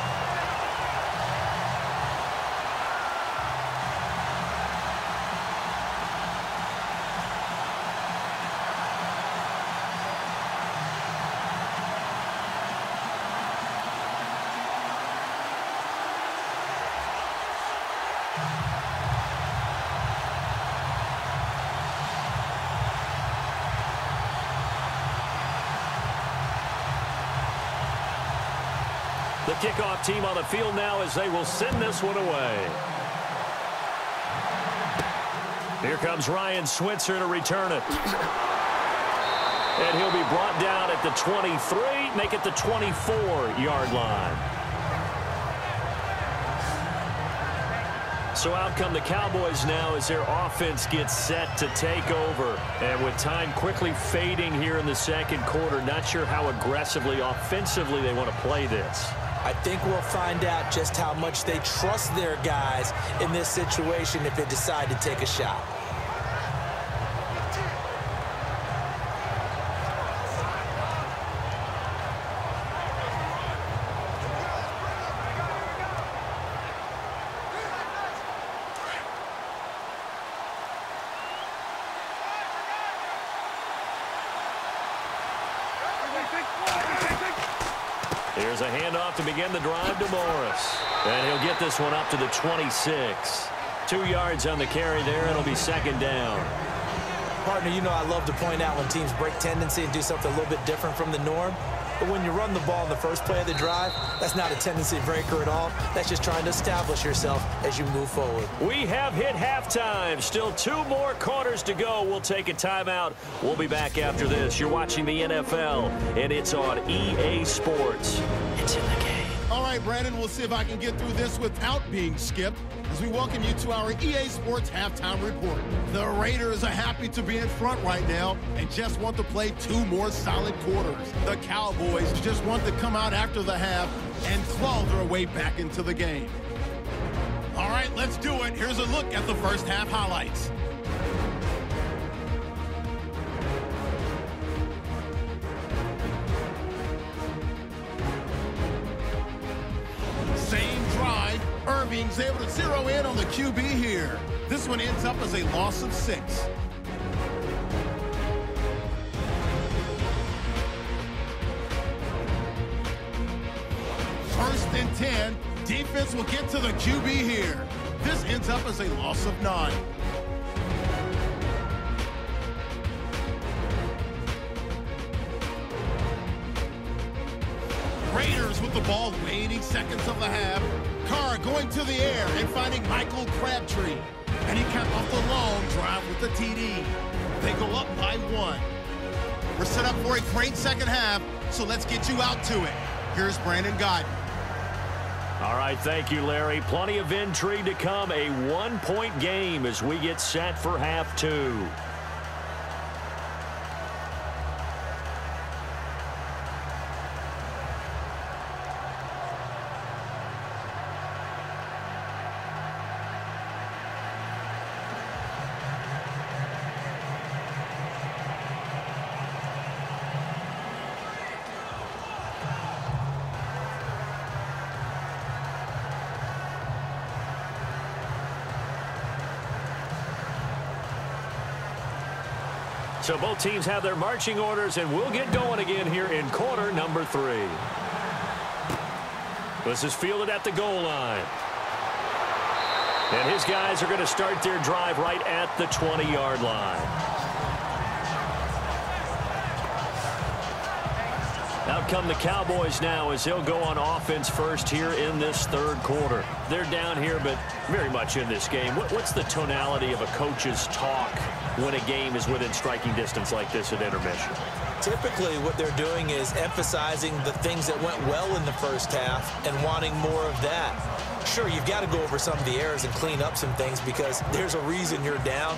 Kickoff team on the field now as they will send this one away. Here comes Ryan Switzer to return it. And he'll be brought down at the 23, make it the 24-yard line. So out come the Cowboys now as their offense gets set to take over. And with time quickly fading here in the second quarter, not sure how aggressively, offensively they want to play this. I think we'll find out just how much they trust their guys in this situation if they decide to take a shot. A handoff to begin the drive to Morris. And he'll get this one up to the 26. Two yards on the carry there. It'll be second down. Partner, you know I love to point out when teams break tendency and do something a little bit different from the norm. But when you run the ball in the first play of the drive, that's not a tendency breaker at all. That's just trying to establish yourself as you move forward. We have hit halftime. Still two more quarters to go. We'll take a timeout. We'll be back after this. You're watching the NFL, and it's on EA Sports. It's in the game. Right, Brandon, we'll see if I can get through this without being skipped as we welcome you to our EA Sports Halftime Report. The Raiders are happy to be in front right now and just want to play two more solid quarters. The Cowboys just want to come out after the half and claw their way back into the game. All right, let's do it. Here's a look at the first half highlights. Zero in on the QB here. This one ends up as a loss of six. First and 10. Defense will get to the QB here. This ends up as a loss of nine. Raiders with the ball waning seconds of the half. Carr going to the air and finding Michael Crabtree. And he capped off the long drive with the TD. They go up by one. We're set up for a great second half, so let's get you out to it. Here's Brandon Gaudin. All right, thank you, Larry. Plenty of intrigue to come. A one-point game as we get set for half two. So both teams have their marching orders, and we'll get going again here in quarter number three. This is fielded at the goal line. And his guys are going to start their drive right at the 20-yard line. Out come the Cowboys now as they'll go on offense first here in this third quarter. They're down here, but very much in this game. What, what's the tonality of a coach's talk when a game is within striking distance like this at intermission? Typically, what they're doing is emphasizing the things that went well in the first half and wanting more of that. Sure, you've got to go over some of the errors and clean up some things because there's a reason you're down.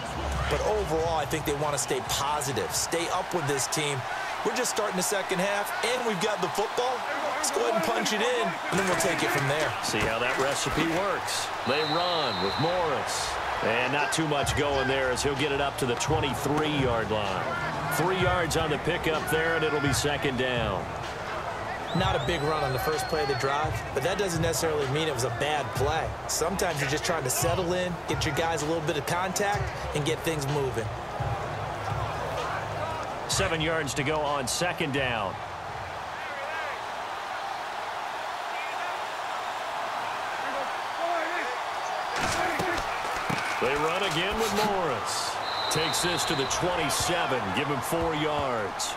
But overall, I think they want to stay positive, stay up with this team. We're just starting the second half, and we've got the football. Let's go ahead and punch it in, and then we'll take it from there. See how that recipe works. They run with Morris. And not too much going there as he'll get it up to the 23-yard line. Three yards on the pickup there, and it'll be second down. Not a big run on the first play of the drive, but that doesn't necessarily mean it was a bad play. Sometimes you're just trying to settle in, get your guys a little bit of contact, and get things moving. Seven yards to go on second down. They run again with Morris. Takes this to the 27. Give him four yards.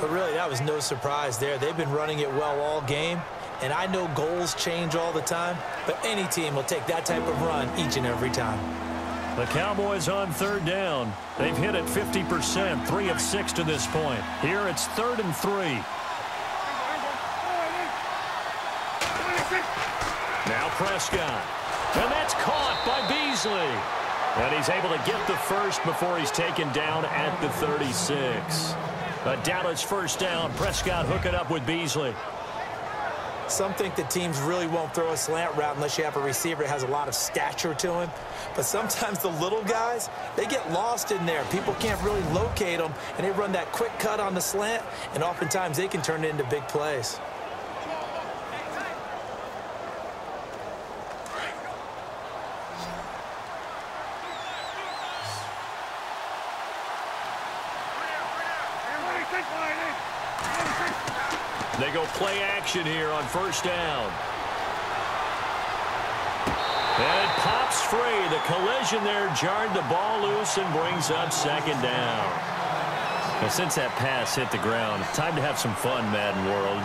But really, that was no surprise there. They've been running it well all game. And I know goals change all the time, but any team will take that type of run each and every time. The Cowboys on third down. They've hit it 50%, three of six to this point. Here it's third and three. Now Prescott. And that's caught by Beasley. And he's able to get the first before he's taken down at the 36. A Dallas first down. Prescott hooking up with Beasley. Some think that teams really won't throw a slant route unless you have a receiver that has a lot of stature to him. But sometimes the little guys, they get lost in there. People can't really locate them, and they run that quick cut on the slant, and oftentimes they can turn it into big plays. Play action here on first down. And it pops free. The collision there jarred the ball loose and brings up second down. Well, since that pass hit the ground, time to have some fun, Madden World.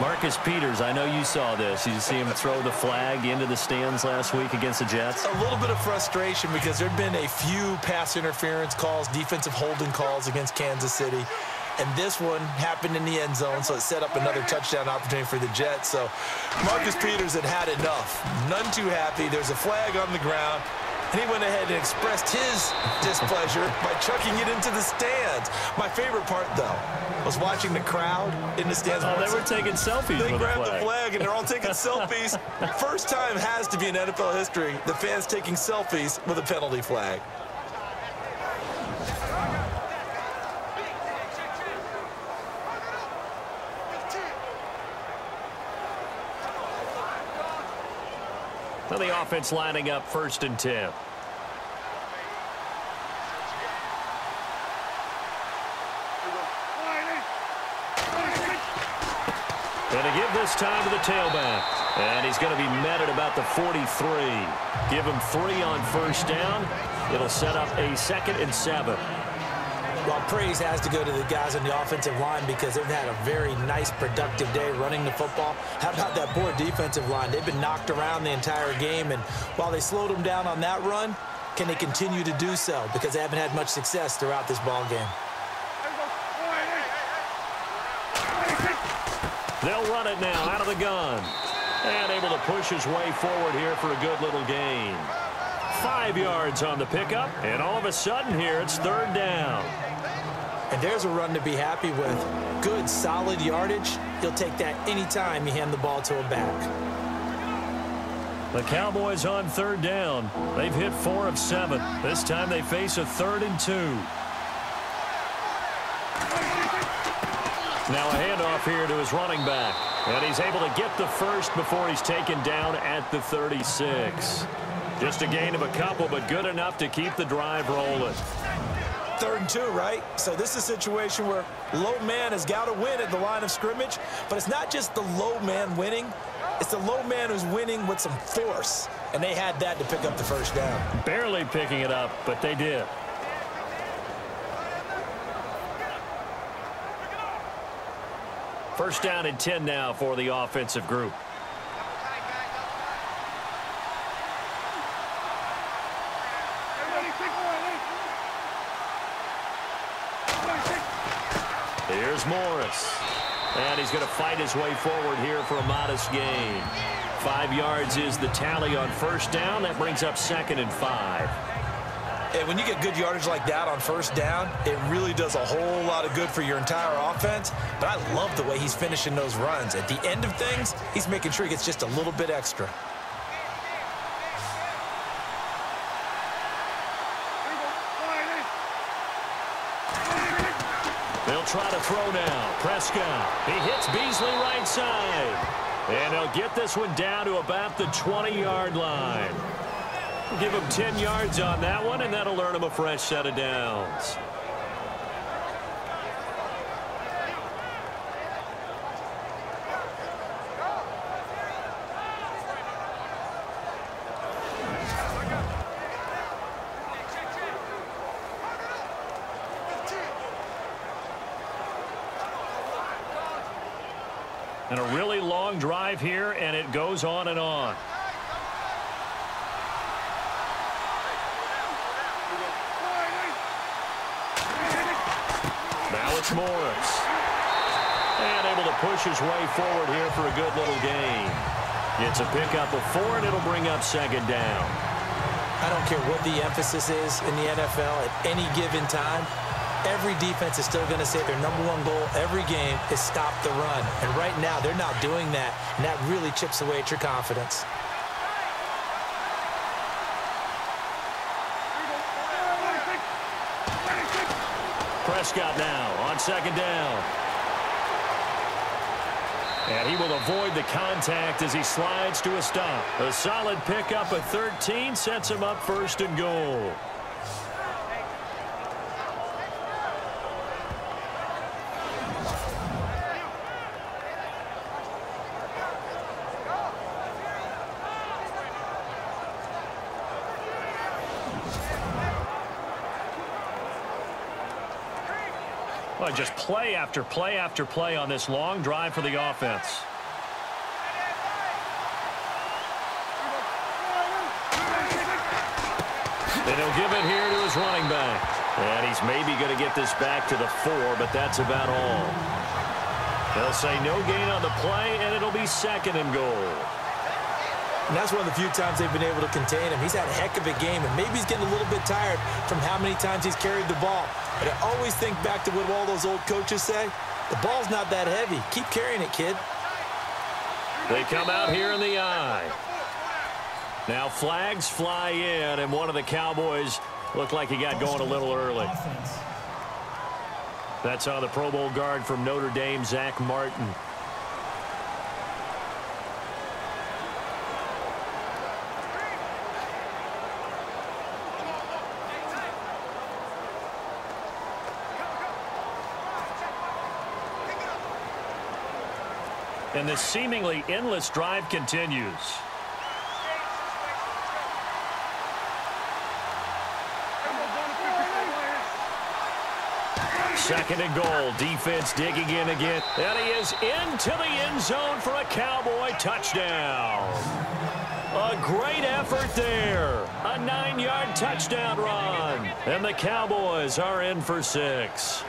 Marcus Peters, I know you saw this. You see him throw the flag into the stands last week against the Jets? A little bit of frustration because there have been a few pass interference calls, defensive holding calls against Kansas City and this one happened in the end zone, so it set up another touchdown opportunity for the Jets. So Marcus Peters had had enough. None too happy. There's a flag on the ground. And he went ahead and expressed his displeasure by chucking it into the stands. My favorite part, though, was watching the crowd in the stands. Oh, they were taking selfies They grabbed the flag. the flag, and they're all taking selfies. First time has to be in NFL history, the fans taking selfies with a penalty flag. Now the offense lining up first and 10. And to give this time to the tailback. And he's going to be met at about the 43. Give him three on first down. It'll set up a second and seven. Well, praise has to go to the guys on the offensive line because they've had a very nice, productive day running the football. How about that poor defensive line? They've been knocked around the entire game, and while they slowed them down on that run, can they continue to do so? Because they haven't had much success throughout this ball game. They'll run it now out of the gun. And able to push his way forward here for a good little gain. Five yards on the pickup, and all of a sudden here it's third down. And there's a run to be happy with. Good, solid yardage. He'll take that anytime you hand the ball to a back. The Cowboys on third down. They've hit four of seven. This time they face a third and two. Now a handoff here to his running back. And he's able to get the first before he's taken down at the 36. Just a gain of a couple, but good enough to keep the drive rolling. Third and two, right? So this is a situation where low man has got to win at the line of scrimmage, but it's not just the low man winning. It's the low man who's winning with some force, and they had that to pick up the first down. Barely picking it up, but they did. First down and 10 now for the offensive group. Morris. And he's going to fight his way forward here for a modest gain. Five yards is the tally on first down. That brings up second and five. And when you get good yardage like that on first down, it really does a whole lot of good for your entire offense. But I love the way he's finishing those runs. At the end of things, he's making sure he gets just a little bit extra. Try to throw now. Prescott. He hits Beasley right side. And he'll get this one down to about the 20-yard line. Give him 10 yards on that one, and that'll earn him a fresh set of downs. long drive here, and it goes on and on. Now it's Morris. And able to push his way forward here for a good little game. It's a pickup of four, and it'll bring up second down. I don't care what the emphasis is in the NFL at any given time. Every defense is still going to say their number one goal every game is stop the run. And right now, they're not doing that, and that really chips away at your confidence. Prescott now on second down. And he will avoid the contact as he slides to a stop. A solid pickup at 13 sets him up first and goal. Well, just play after play after play on this long drive for the offense. And he'll give it here to his running back. And he's maybe going to get this back to the four, but that's about all. They'll say no gain on the play, and it'll be second and goal. And that's one of the few times they've been able to contain him. He's had a heck of a game, and maybe he's getting a little bit tired from how many times he's carried the ball. But I always think back to what all those old coaches say. The ball's not that heavy. Keep carrying it, kid. They come out here in the eye. Now flags fly in, and one of the Cowboys looked like he got going a little early. That's on the Pro Bowl guard from Notre Dame, Zack Martin. And this seemingly endless drive continues. Second and goal. Defense digging in again. And he is into the end zone for a Cowboy touchdown. A great effort there. A nine-yard touchdown run. And the Cowboys are in for six.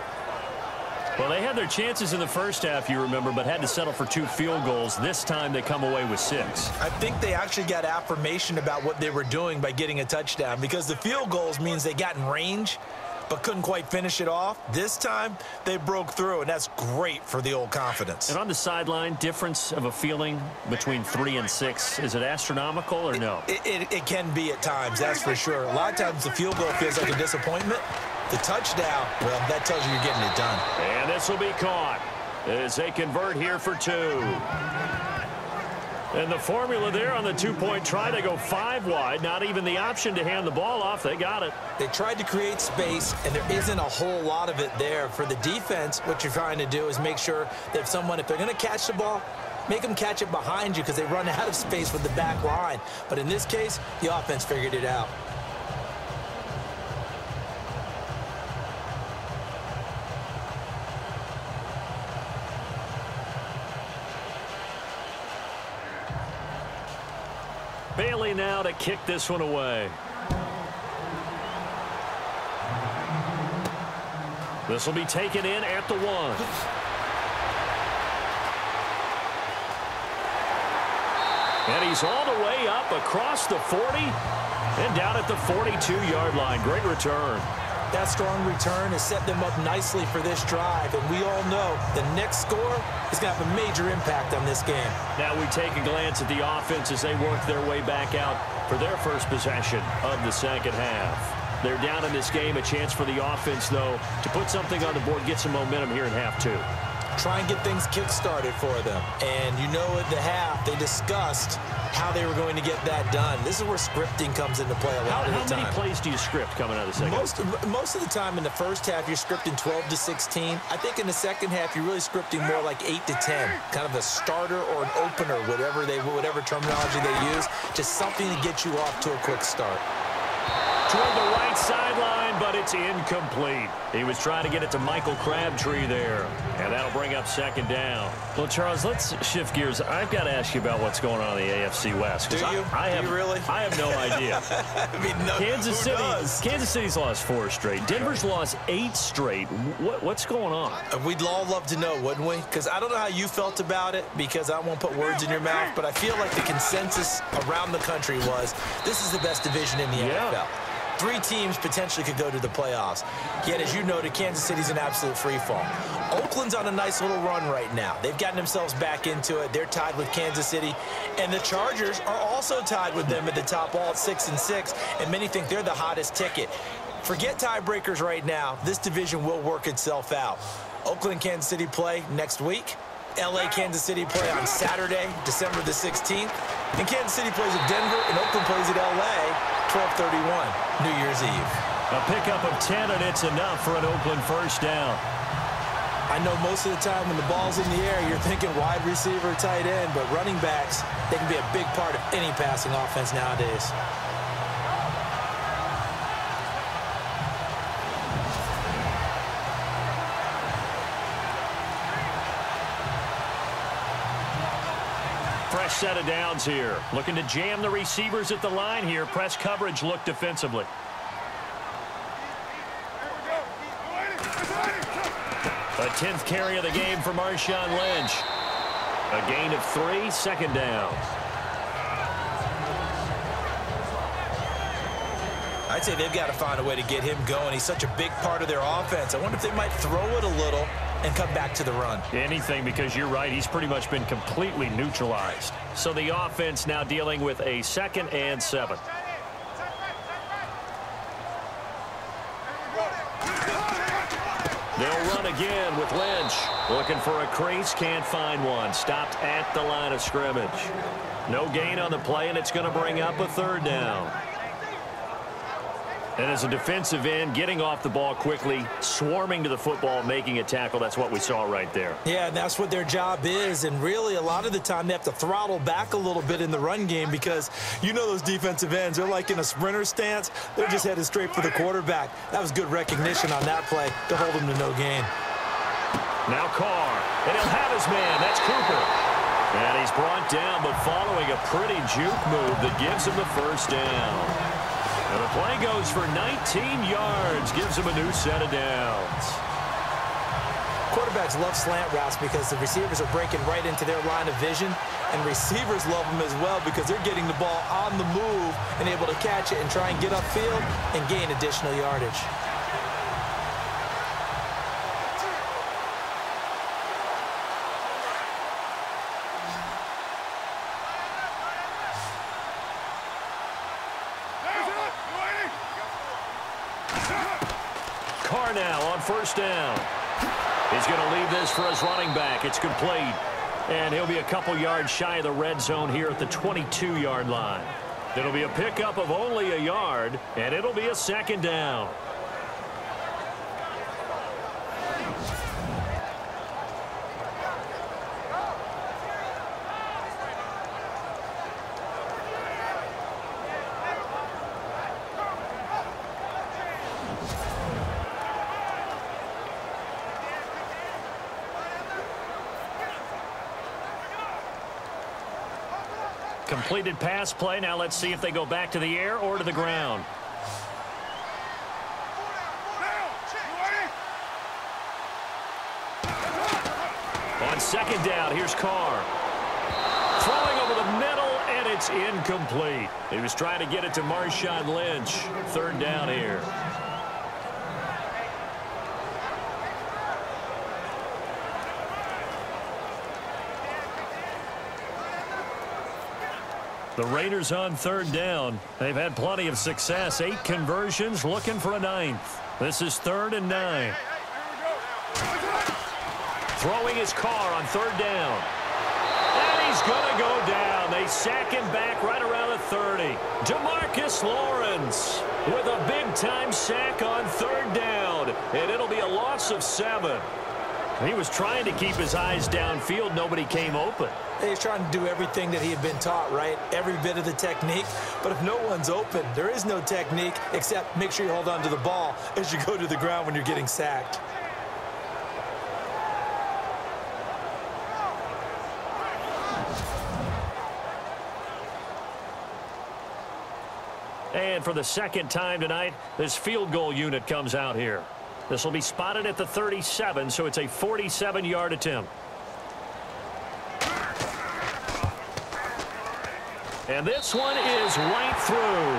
Well, they had their chances in the first half, you remember, but had to settle for two field goals. This time they come away with six. I think they actually got affirmation about what they were doing by getting a touchdown because the field goals means they got in range but couldn't quite finish it off. This time, they broke through, and that's great for the old confidence. And on the sideline, difference of a feeling between three and six, is it astronomical or no? It, it, it can be at times, that's for sure. A lot of times the field goal feels like a disappointment. The touchdown, well, that tells you you're getting it done. And this will be caught as they convert here for two. And the formula there on the two-point try to go five wide. Not even the option to hand the ball off. They got it. They tried to create space, and there isn't a whole lot of it there. For the defense, what you're trying to do is make sure that if someone, if they're going to catch the ball, make them catch it behind you because they run out of space with the back line. But in this case, the offense figured it out. Bailey now to kick this one away. This will be taken in at the one. And he's all the way up across the 40 and down at the 42-yard line. Great return. That strong return has set them up nicely for this drive, and we all know the next score is going to have a major impact on this game. Now we take a glance at the offense as they work their way back out for their first possession of the second half. They're down in this game. A chance for the offense, though, to put something on the board, get some momentum here in half two try and get things kick-started for them. And you know at the half, they discussed how they were going to get that done. This is where scripting comes into play a lot how, of the time. How many plays do you script coming out of the second most, most of the time in the first half, you're scripting 12 to 16. I think in the second half, you're really scripting more like 8 to 10. Kind of a starter or an opener, whatever they, whatever terminology they use. Just something to get you off to a quick start. Toward the right sideline, but but it's incomplete. He was trying to get it to Michael Crabtree there, and that'll bring up second down. Well, Charles, let's shift gears. I've got to ask you about what's going on in the AFC West. Do you? I, I Do have, you really? I have no idea. I mean, no, Kansas who City. does? Kansas City's lost four straight. Denver's lost eight straight. What, what's going on? Uh, We'd all love to know, wouldn't we? Because I don't know how you felt about it because I won't put words in your mouth, but I feel like the consensus around the country was this is the best division in the Yeah. NFL. Three teams potentially could go to the playoffs. Yet, as you noted, Kansas City's an absolute free fall. Oakland's on a nice little run right now. They've gotten themselves back into it. They're tied with Kansas City. And the Chargers are also tied with them at the top, all at 6 and 6. And many think they're the hottest ticket. Forget tiebreakers right now. This division will work itself out. Oakland Kansas City play next week. LA Kansas City play on Saturday, December the 16th. And Kansas City plays at Denver, and Oakland plays at LA, 1231, New Year's Eve. A pickup of 10, and it's enough for an Oakland first down. I know most of the time when the ball's in the air, you're thinking wide receiver, tight end, but running backs, they can be a big part of any passing offense nowadays. Set of downs here. Looking to jam the receivers at the line here. Press coverage look defensively. A 10th carry of the game for Marshawn Lynch. A gain of three, second down. I'd say they've got to find a way to get him going. He's such a big part of their offense. I wonder if they might throw it a little and come back to the run. Anything because you're right. He's pretty much been completely neutralized. So the offense now dealing with a second and seven. They'll run again with Lynch. Looking for a crease, can't find one. Stopped at the line of scrimmage. No gain on the play, and it's going to bring up a third down. And as a defensive end, getting off the ball quickly, swarming to the football, making a tackle, that's what we saw right there. Yeah, and that's what their job is. And really, a lot of the time, they have to throttle back a little bit in the run game because you know those defensive ends. They're like in a sprinter stance. They're just headed straight for the quarterback. That was good recognition on that play to hold him to no gain. Now Carr, and he'll have his man. That's Cooper. And he's brought down, but following a pretty juke move that gives him the first down. And the play goes for 19 yards, gives him a new set of downs. Quarterbacks love slant routes because the receivers are breaking right into their line of vision, and receivers love them as well because they're getting the ball on the move and able to catch it and try and get upfield and gain additional yardage. Carr now on first down. He's going to leave this for his running back. It's complete. And he'll be a couple yards shy of the red zone here at the 22-yard line. It'll be a pickup of only a yard, and it'll be a second down. Completed pass play. Now let's see if they go back to the air or to the ground. On second down, here's Carr. Throwing over the middle, and it's incomplete. He was trying to get it to Marshawn Lynch. Third down here. The Raiders on third down. They've had plenty of success. Eight conversions, looking for a ninth. This is third and nine. Throwing his Carr on third down. And he's going to go down. They sack him back right around the 30. DeMarcus Lawrence with a big-time sack on third down. And it'll be a loss of seven. He was trying to keep his eyes downfield. Nobody came open. He's trying to do everything that he had been taught, right? Every bit of the technique. But if no one's open, there is no technique except make sure you hold on to the ball as you go to the ground when you're getting sacked. And for the second time tonight, this field goal unit comes out here. This will be spotted at the 37, so it's a 47-yard attempt. And this one is right through.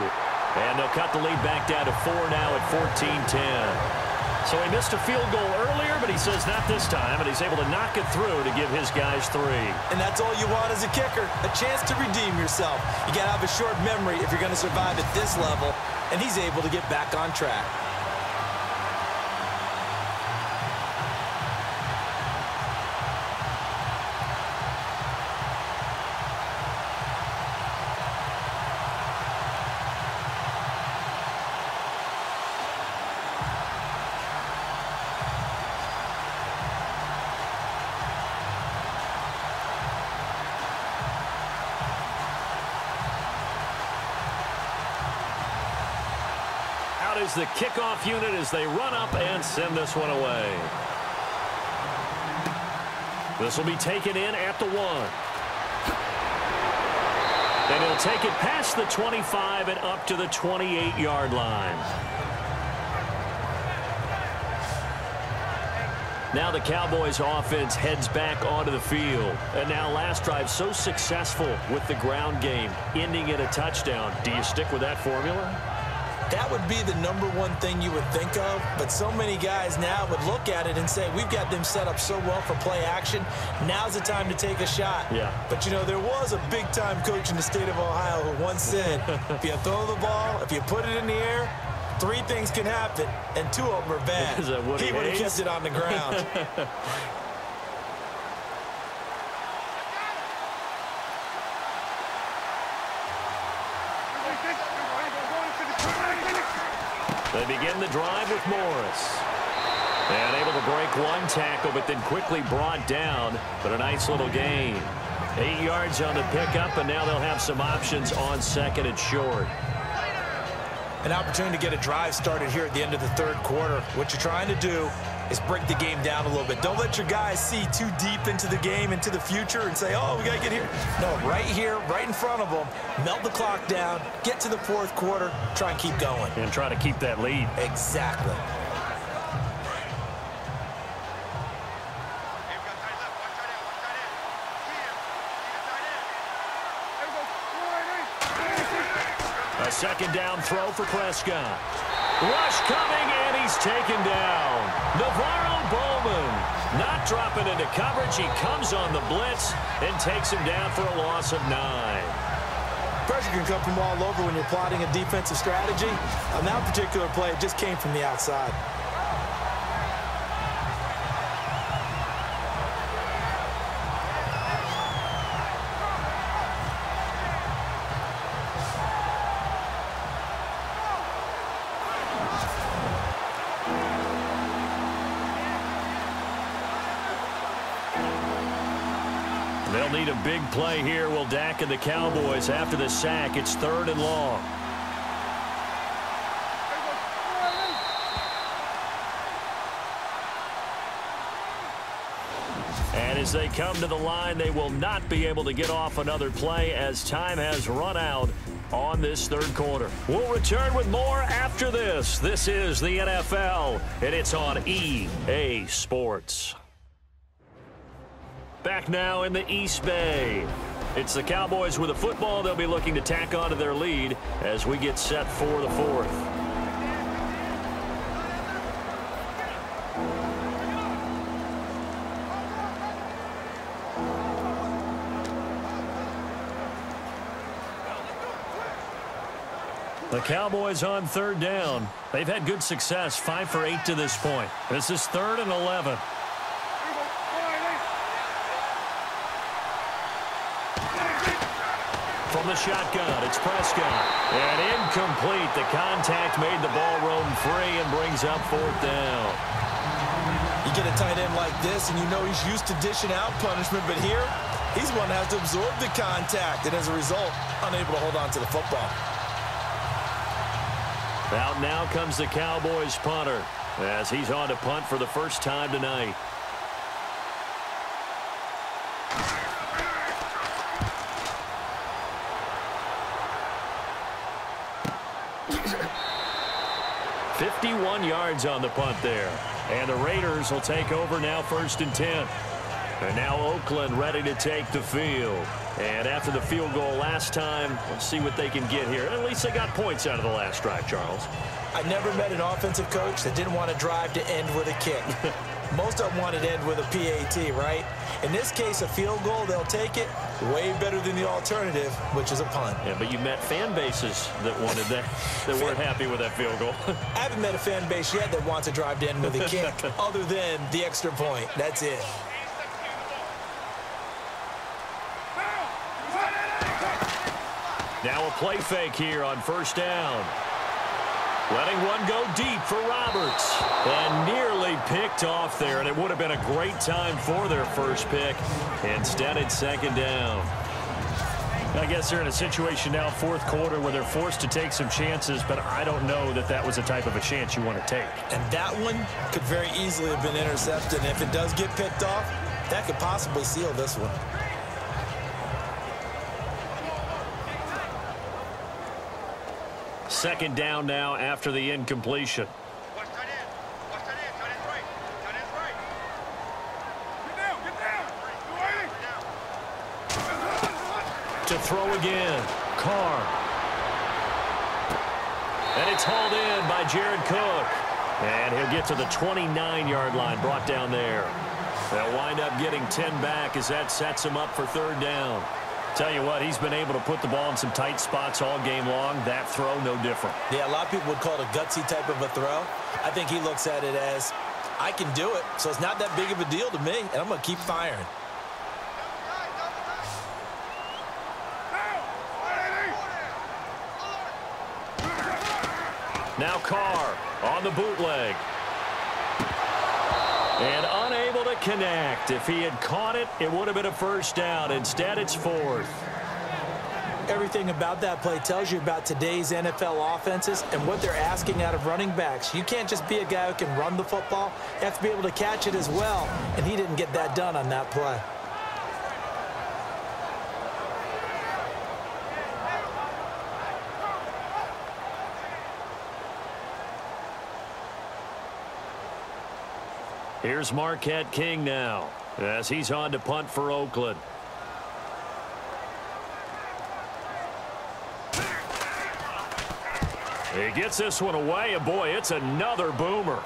And they'll cut the lead back down to four now at 14-10. So he missed a field goal earlier, but he says not this time, and he's able to knock it through to give his guys three. And that's all you want as a kicker, a chance to redeem yourself. You got to have a short memory if you're going to survive at this level, and he's able to get back on track. Is the kickoff unit as they run up and send this one away. This will be taken in at the one. And he'll take it past the 25 and up to the 28-yard line. Now the Cowboys offense heads back onto the field. And now last drive so successful with the ground game, ending in a touchdown. Do you stick with that formula? That would be the number one thing you would think of, but so many guys now would look at it and say, we've got them set up so well for play action. Now's the time to take a shot. Yeah. But, you know, there was a big-time coach in the state of Ohio who once said, if you throw the ball, if you put it in the air, three things can happen, and two of them are bad. he would have kept it on the ground. They begin the drive with Morris. And able to break one tackle, but then quickly brought down. But a nice little gain. Eight yards on the pickup, and now they'll have some options on second and short. An opportunity to get a drive started here at the end of the third quarter. What you're trying to do is break the game down a little bit. Don't let your guys see too deep into the game, into the future, and say, oh, we got to get here. No, right here, right in front of them, melt the clock down, get to the fourth quarter, try and keep going. And try to keep that lead. Exactly. A second down throw for Prescott. Rush coming, and he's taken down. NaVorro Bowman not dropping into coverage. He comes on the blitz and takes him down for a loss of nine. Pressure can come from all over when you're plotting a defensive strategy. On that particular play, it just came from the outside. Big play here will Dak and the Cowboys after the sack. It's third and long. And as they come to the line, they will not be able to get off another play as time has run out on this third quarter. We'll return with more after this. This is the NFL, and it's on EA Sports. Back now in the East Bay. It's the Cowboys with a football. They'll be looking to tack onto their lead as we get set for the fourth. The Cowboys on third down. They've had good success, five for eight to this point. This is third and 11. from the shotgun. It's Prescott. And incomplete. The contact made the ball roam free and brings up fourth down. You get a tight end like this, and you know he's used to dishing out punishment, but here, He's one that has to absorb the contact, and as a result, unable to hold on to the football. Out now comes the Cowboys punter as he's on to punt for the first time tonight. Fifty-one yards on the punt there. And the Raiders will take over now first and ten. And now Oakland ready to take the field. And after the field goal last time, let's see what they can get here. At least they got points out of the last drive, Charles. I never met an offensive coach that didn't want to drive to end with a kick. Most of them wanted to end with a PAT, right? In this case, a field goal, they'll take it. Way better than the alternative, which is a punt. Yeah, but you met fan bases that wanted that, that weren't happy with that field goal. I haven't met a fan base yet that wants to drive end with a kick, other than the extra point. That's it. Now a play fake here on first down. Letting one go deep for Roberts. And nearly picked off there, and it would have been a great time for their first pick. Instead, it's second down. I guess they're in a situation now, fourth quarter, where they're forced to take some chances, but I don't know that that was the type of a chance you want to take. And that one could very easily have been intercepted. And if it does get picked off, that could possibly seal this one. Second down now after the incompletion. To throw again. Carr. And it's hauled in by Jared Cook. And he'll get to the 29-yard line, brought down there. They'll wind up getting 10 back as that sets him up for third down. Tell you what, he's been able to put the ball in some tight spots all game long. That throw, no different. Yeah, a lot of people would call it a gutsy type of a throw. I think he looks at it as, I can do it, so it's not that big of a deal to me, and I'm going to keep firing. Now Carr on the bootleg. And unable to connect. If he had caught it, it would have been a first down. Instead, it's fourth. Everything about that play tells you about today's NFL offenses and what they're asking out of running backs. You can't just be a guy who can run the football. You have to be able to catch it as well, and he didn't get that done on that play. Here's Marquette King now as he's on to punt for Oakland. He gets this one away, and boy, it's another boomer.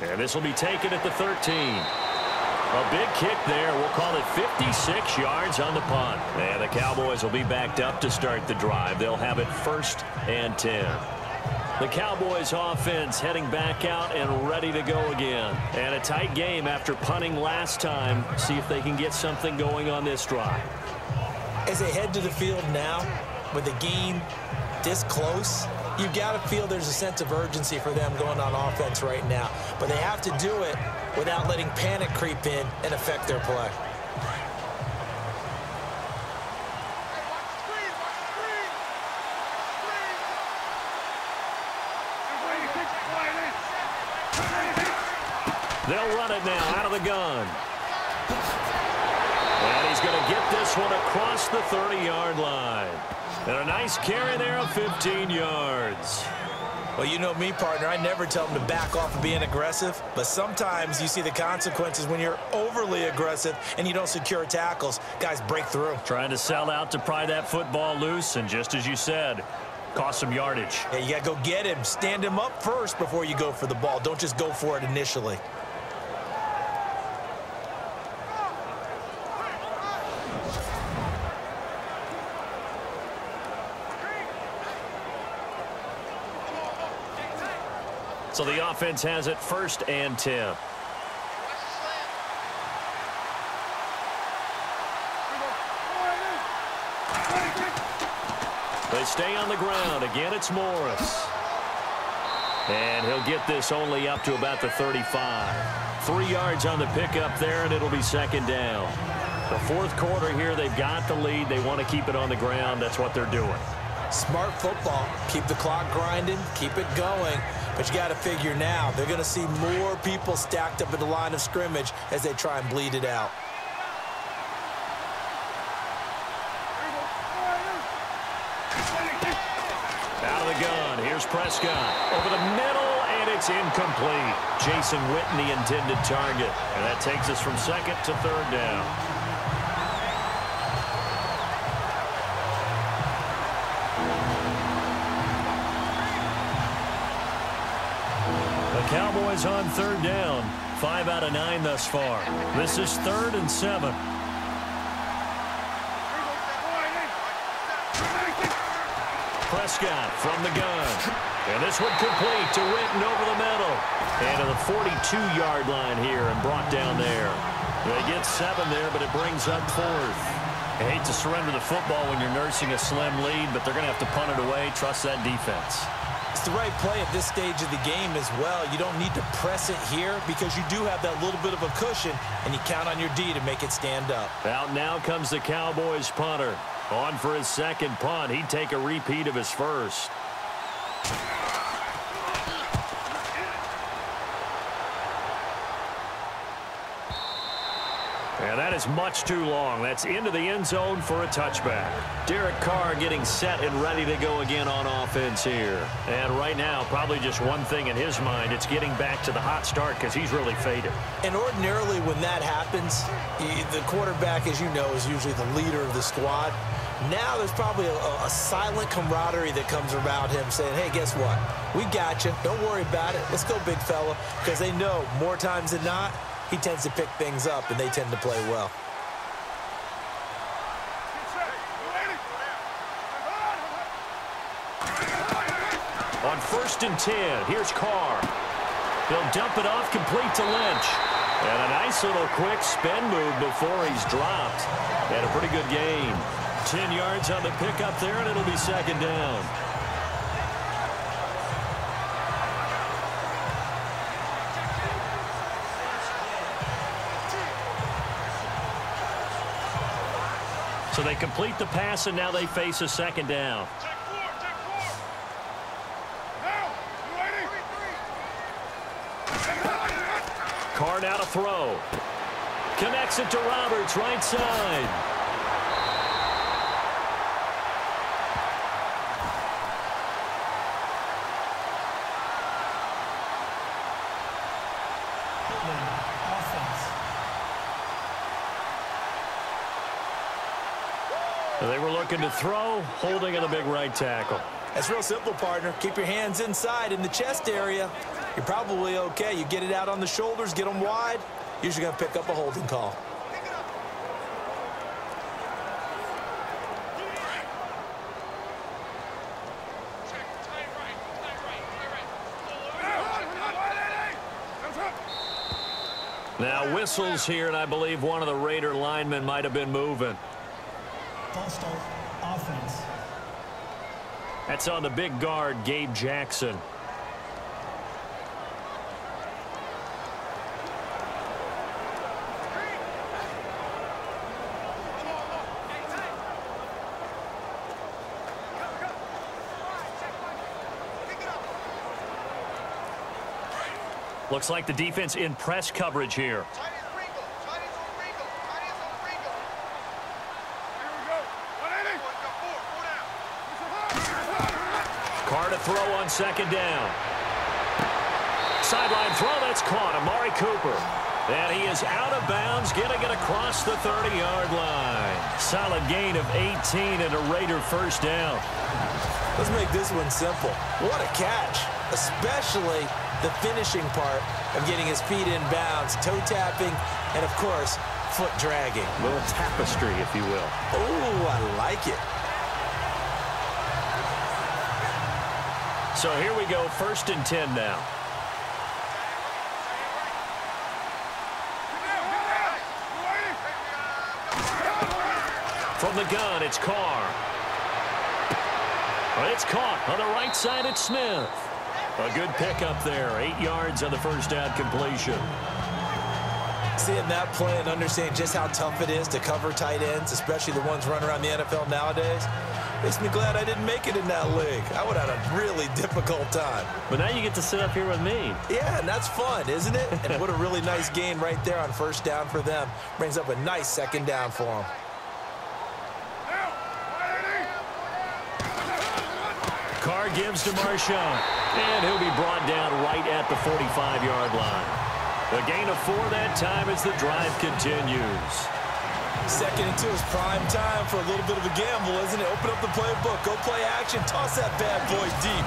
And this will be taken at the 13. A big kick there. We'll call it 56 yards on the punt. And the Cowboys will be backed up to start the drive. They'll have it first and 10. The Cowboys offense heading back out and ready to go again. And a tight game after punting last time. See if they can get something going on this drive. As they head to the field now, with the game this close, you've got to feel there's a sense of urgency for them going on offense right now. But they have to do it without letting panic creep in and affect their play. It now out of the gun. And he's going to get this one across the 30-yard line. And a nice carry there of 15 yards. Well, you know me, partner. I never tell them to back off of being aggressive. But sometimes you see the consequences when you're overly aggressive and you don't secure tackles. Guys break through. Trying to sell out to pry that football loose. And just as you said, cost some yardage. Yeah, you got to go get him. Stand him up first before you go for the ball. Don't just go for it initially. So the offense has it first and 10. They stay on the ground. Again, it's Morris. And he'll get this only up to about the 35. Three yards on the pickup there, and it'll be second down. The fourth quarter here, they've got the lead. They want to keep it on the ground. That's what they're doing. Smart football. Keep the clock grinding. Keep it going. But you got to figure now, they're going to see more people stacked up at the line of scrimmage as they try and bleed it out. Out of the gun. Here's Prescott. Over the middle, and it's incomplete. Jason Witten, the intended target. And that takes us from second to third down. On third down. Five out of nine thus far. This is third and seven. Prescott from the gun. And this one complete to Witten over the middle. And to the 42-yard line here and brought down there. They get seven there, but it brings up fourth. I hate to surrender the football when you're nursing a slim lead, but they're going to have to punt it away. Trust that defense. The right play at this stage of the game as well. You don't need to press it here because you do have that little bit of a cushion, and you count on your D to make it stand up. Out now comes the Cowboys punter. On for his second punt. He'd take a repeat of his first. And that is much too long. That's into the end zone for a touchback. Derek Carr getting set and ready to go again on offense here. And right now, probably just one thing in his mind. It's getting back to the hot start because he's really faded. And ordinarily when that happens, the quarterback, as you know, is usually the leader of the squad. Now there's probably a, a silent camaraderie that comes around him saying, hey, guess what? We got you. Don't worry about it. Let's go, big fella. Because they know more times than not, he tends to pick things up, and they tend to play well. On first and 10, here's Carr. He'll dump it off complete to Lynch. And a nice little quick spin move before he's dropped. And a pretty good game. 10 yards on the pickup there, and it'll be second down. So they complete the pass, and now they face a second down. Carr now to throw. Connects it to Roberts, right side. They were looking to throw, holding in a big right tackle. That's real simple, partner. Keep your hands inside in the chest area. You're probably okay. You get it out on the shoulders, get them wide. Usually going to pick up a holding call. Now whistles here, and I believe one of the Raider linemen might have been moving. Offense. That's on the big guard, Gabe Jackson. Looks like the defense in press coverage here. Carr to throw on second down. Sideline throw, that's caught. Amari Cooper. And he is out of bounds, getting it across the 30-yard line. Solid gain of 18 and a Raider first down. Let's make this one simple. What a catch, especially the finishing part of getting his feet in bounds, toe tapping, and of course, foot dragging. A little tapestry, if you will. Oh, I like it. So here we go, first and 10 now. From the gun, it's Carr. It's caught on the right side, it's Smith. A good pickup there, eight yards on the first down completion. Seeing that play and understanding just how tough it is to cover tight ends, especially the ones running around the NFL nowadays, makes me glad I didn't make it in that league. I would have had a really difficult time. But now you get to sit up here with me. Yeah, and that's fun, isn't it? and what a really nice gain right there on first down for them. Brings up a nice second down for them. Carr gives to Marshawn. And he'll be brought down right at the 45-yard line. A gain of four that time as the drive continues. Second and two is prime time for a little bit of a gamble, isn't it? Open up the playbook, go play action, toss that bad boy deep.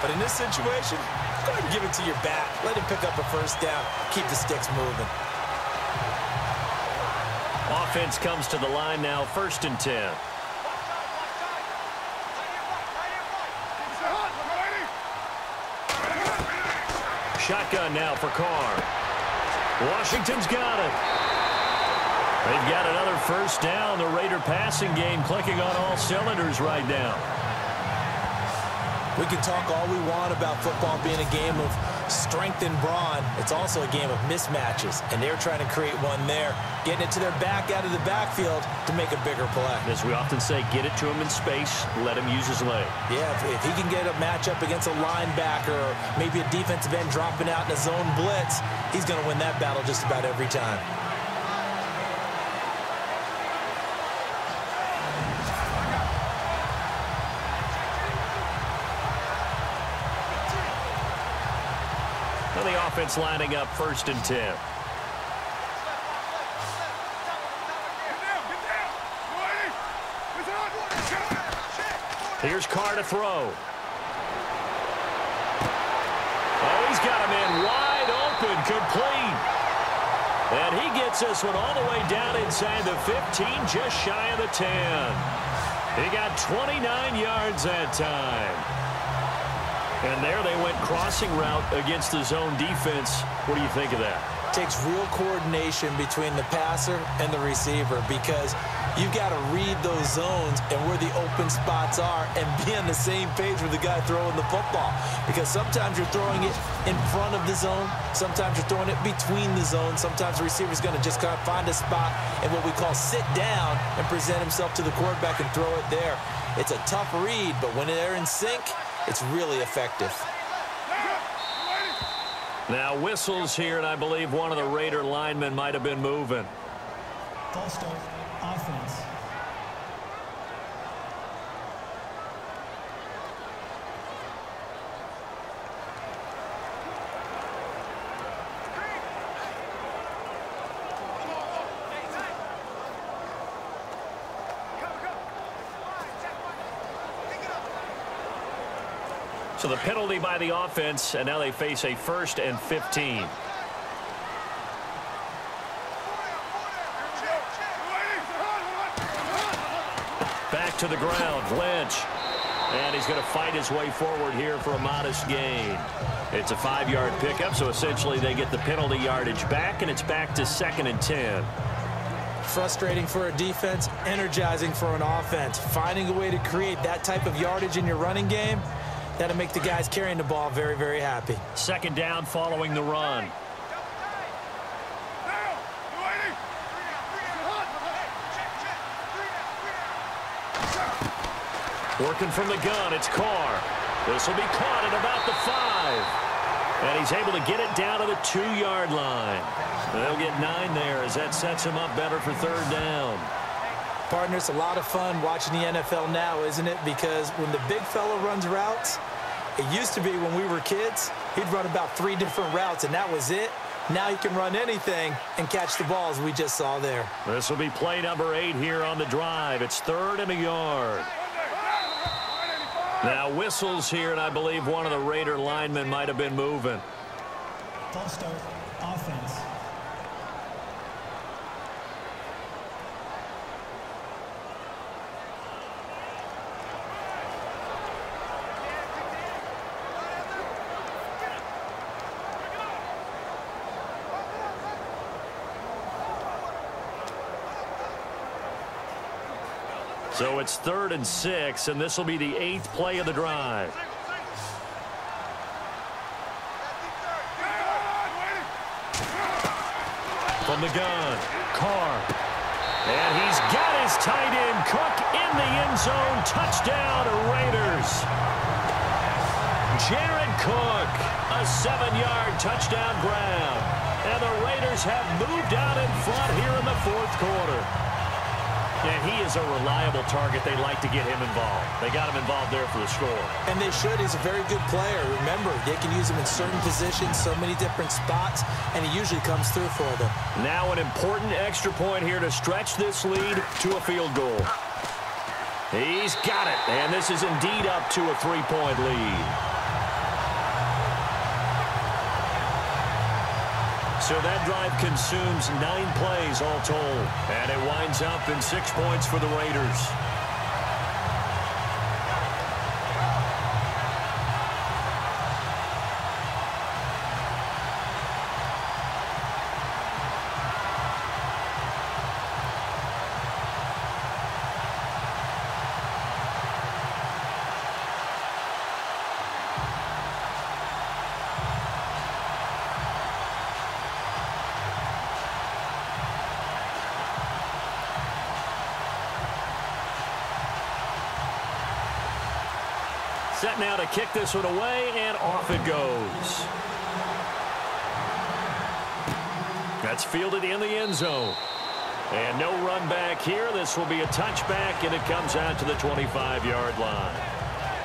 But in this situation, go ahead and give it to your back. Let him pick up a first down. Keep the sticks moving. Offense comes to the line now, first and 10. Shotgun now for Carr. Washington's got it. They've got another first down. The Raider passing game clicking on all cylinders right now. We can talk all we want about football being a game of strength and brawn. It's also a game of mismatches, and they're trying to create one there, getting it to their back out of the backfield to make a bigger play. As we often say, get it to him in space, let him use his leg. Yeah, if, if he can get a matchup against a linebacker or maybe a defensive end dropping out in a zone blitz, he's going to win that battle just about every time. Offense lining up first and 10. Here's Carr to throw. Oh, he's got him in wide open, complete. And he gets this one all the way down inside the 15, just shy of the 10. He got 29 yards that time. And there they went crossing route against the zone defense. What do you think of that? Takes real coordination between the passer and the receiver because you've got to read those zones and where the open spots are and be on the same page with the guy throwing the football. Because sometimes you're throwing it in front of the zone. Sometimes you're throwing it between the zones. Sometimes the receiver's going to just kind of find a spot and what we call sit down and present himself to the quarterback and throw it there. It's a tough read, but when they're in sync, it's really effective. Now whistles here, and I believe one of the Raider linemen might have been moving. False start, offense. So the penalty by the offense, and now they face a first and 15. Back to the ground, Lynch. And he's going to fight his way forward here for a modest gain. It's a five-yard pickup, so essentially they get the penalty yardage back, and it's back to second and 10 frustrating for a defense, energizing for an offense. Finding a way to create that type of yardage in your running game, That'll make the guys carrying the ball very, very happy. Second down following the run. Working from the gun, it's Carr. This will be caught at about the five. And he's able to get it down to the two-yard line. They'll get nine there as that sets him up better for third down. Partner, it's a lot of fun watching the NFL now, isn't it? Because when the big fella runs routes, it used to be when we were kids, he'd run about three different routes, and that was it. Now he can run anything and catch the balls we just saw there. This will be play number eight here on the drive. It's third and a yard. Now whistles here, and I believe one of the Raider linemen might have been moving. False start, offense. So it's third and six, and this will be the eighth play of the drive. from the gun. Carr. And he's got his tight end, Cook, in the end zone. Touchdown, Raiders. Jared Cook, a seven-yard touchdown grab. And the Raiders have moved out in front here in the fourth quarter. And he is a reliable target. They like to get him involved. They got him involved there for the score. And they should. He's a very good player. Remember, they can use him in certain positions, so many different spots, and he usually comes through for them. Now an important extra point here to stretch this lead to a field goal. He's got it, and this is indeed up to a three-point lead. So that drive consumes nine plays all told. And it winds up in six points for the Raiders. Set now to kick this one away, and off it goes. That's fielded in the end zone. And no run back here. This will be a touchback, and it comes out to the 25-yard line.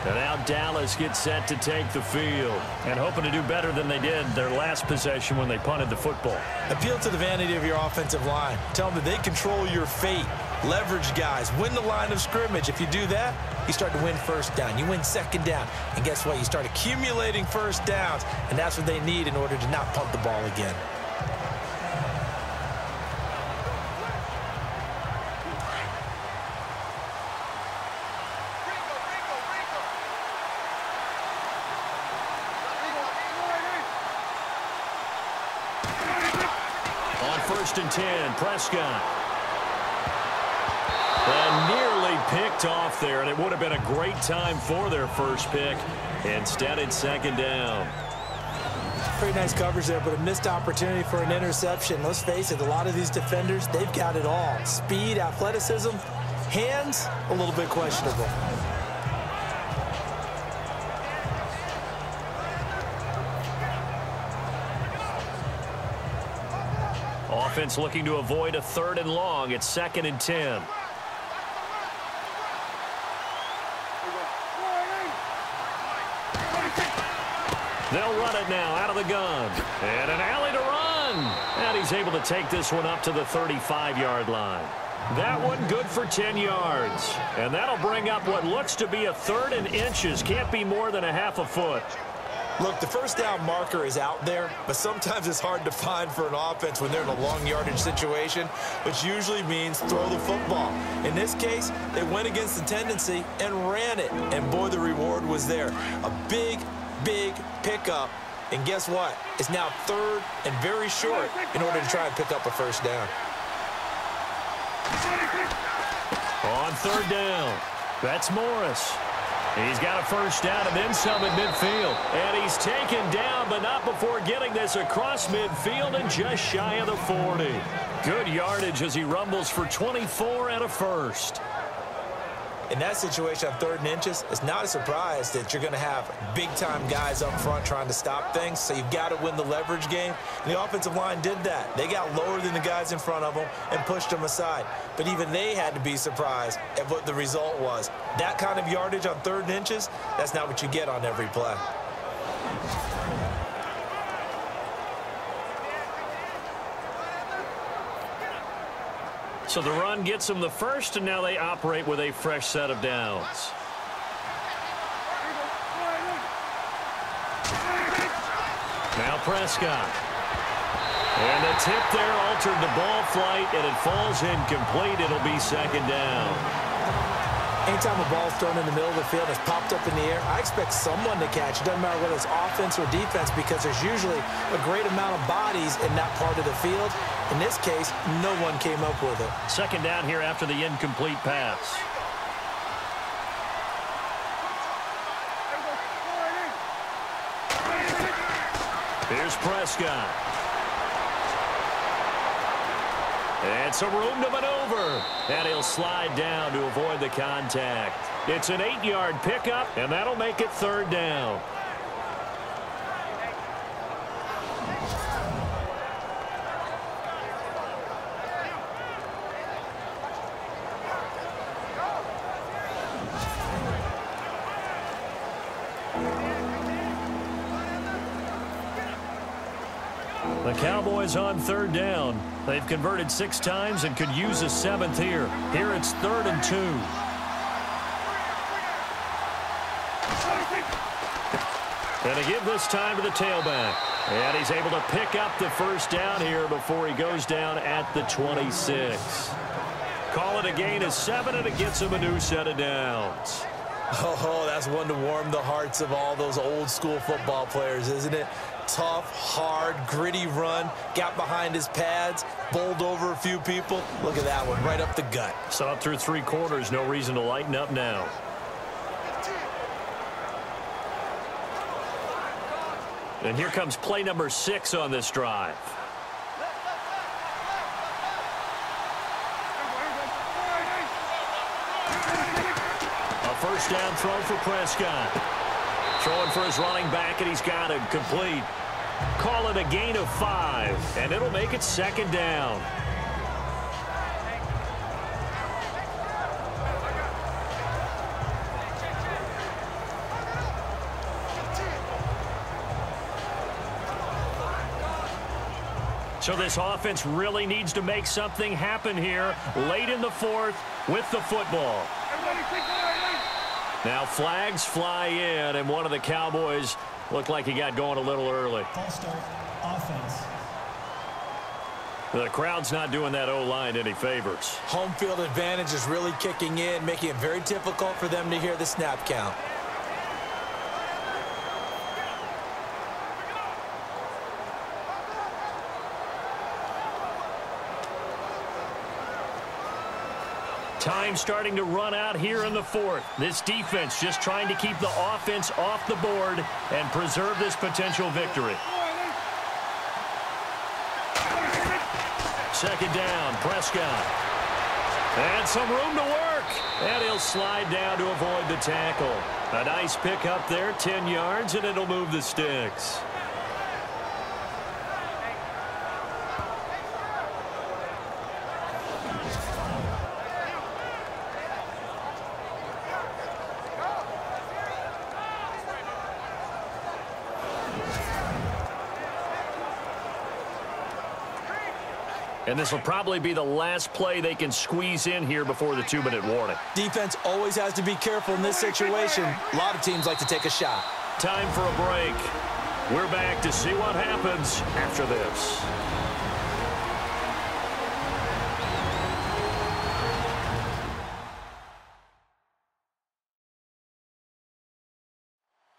And now Dallas gets set to take the field. And hoping to do better than they did their last possession when they punted the football. Appeal to the vanity of your offensive line. Tell them that they control your fate. Leverage guys. Win the line of scrimmage. If you do that, you start to win first down. You win second down. And guess what? You start accumulating first downs. And that's what they need in order to not punt the ball again. On first and 10, Prescott. Picked off there, and it would have been a great time for their first pick. Instead, it's second down. Pretty nice coverage there, but a missed opportunity for an interception. Let's face it, a lot of these defenders, they've got it all. Speed, athleticism, hands, a little bit questionable. Offense looking to avoid a third and long. It's second and 10. They'll run it now out of the gun. And an alley to run. And he's able to take this one up to the 35-yard line. That one good for 10 yards. And that'll bring up what looks to be a third and inches. Can't be more than a half a foot. Look, the first down marker is out there, but sometimes it's hard to find for an offense when they're in a long yardage situation, which usually means throw the football. In this case, they went against the tendency and ran it, and boy, the reward was there. A big, big pickup. And guess what? It's now third and very short in order to try and pick up a first down. On third down, that's Morris. He's got a first down and then some at midfield. And he's taken down, but not before getting this across midfield and just shy of the 40. Good yardage as he rumbles for 24 and a first in that situation on third and inches, it's not a surprise that you're going to have big-time guys up front trying to stop things, so you've got to win the leverage game. And the offensive line did that. They got lower than the guys in front of them and pushed them aside. But even they had to be surprised at what the result was. That kind of yardage on third and inches, that's not what you get on every play. So the run gets them the first, and now they operate with a fresh set of downs. Now Prescott. And the tip there altered the ball flight, and it falls incomplete. It'll be second down. Anytime a ball's thrown in the middle of the field it's popped up in the air, I expect someone to catch. It doesn't matter whether it's offense or defense because there's usually a great amount of bodies in that part of the field. In this case, no one came up with it. Second down here after the incomplete pass. Here's Prescott. And some room to maneuver. And he'll slide down to avoid the contact. It's an eight-yard pickup, and that'll make it third down. Cowboys on third down. They've converted six times and could use a seventh here. Here it's third and two. And to give this time to the tailback. And he's able to pick up the first down here before he goes down at the 26. Call it a gain of seven, and it gets him a new set of downs. Oh, that's one to warm the hearts of all those old school football players, isn't it? Tough, hard, gritty run, got behind his pads, bowled over a few people. Look at that one, right up the gut. Saw through three quarters, no reason to lighten up now. And here comes play number six on this drive. A first down throw for Prescott. Throwing for his running back, and he's got it complete. Call it a gain of five, and it'll make it second down. So this offense really needs to make something happen here late in the fourth with the football. Now flags fly in, and one of the Cowboys looked like he got going a little early. False start, offense. The crowd's not doing that O-line any favors. Home field advantage is really kicking in, making it very difficult for them to hear the snap count. Time starting to run out here in the fourth. This defense just trying to keep the offense off the board and preserve this potential victory. Second down, Prescott. And some room to work. And he'll slide down to avoid the tackle. A nice pick up there, 10 yards, and it'll move the sticks. And this will probably be the last play they can squeeze in here before the two-minute warning. Defense always has to be careful in this situation. A lot of teams like to take a shot. Time for a break. We're back to see what happens after this.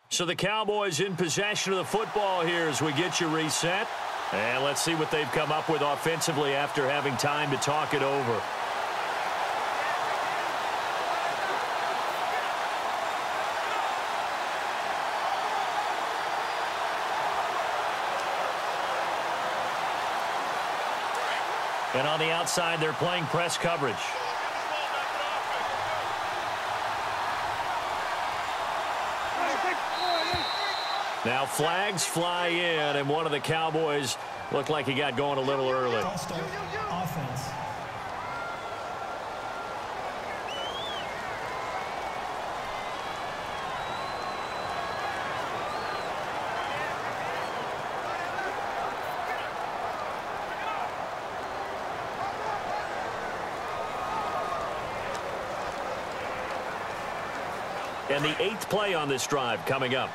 So the Cowboys in possession of the football here as we get you reset. And let's see what they've come up with offensively after having time to talk it over. And on the outside, they're playing press coverage. Now flags fly in, and one of the Cowboys looked like he got going a little early. Offense. And the eighth play on this drive coming up.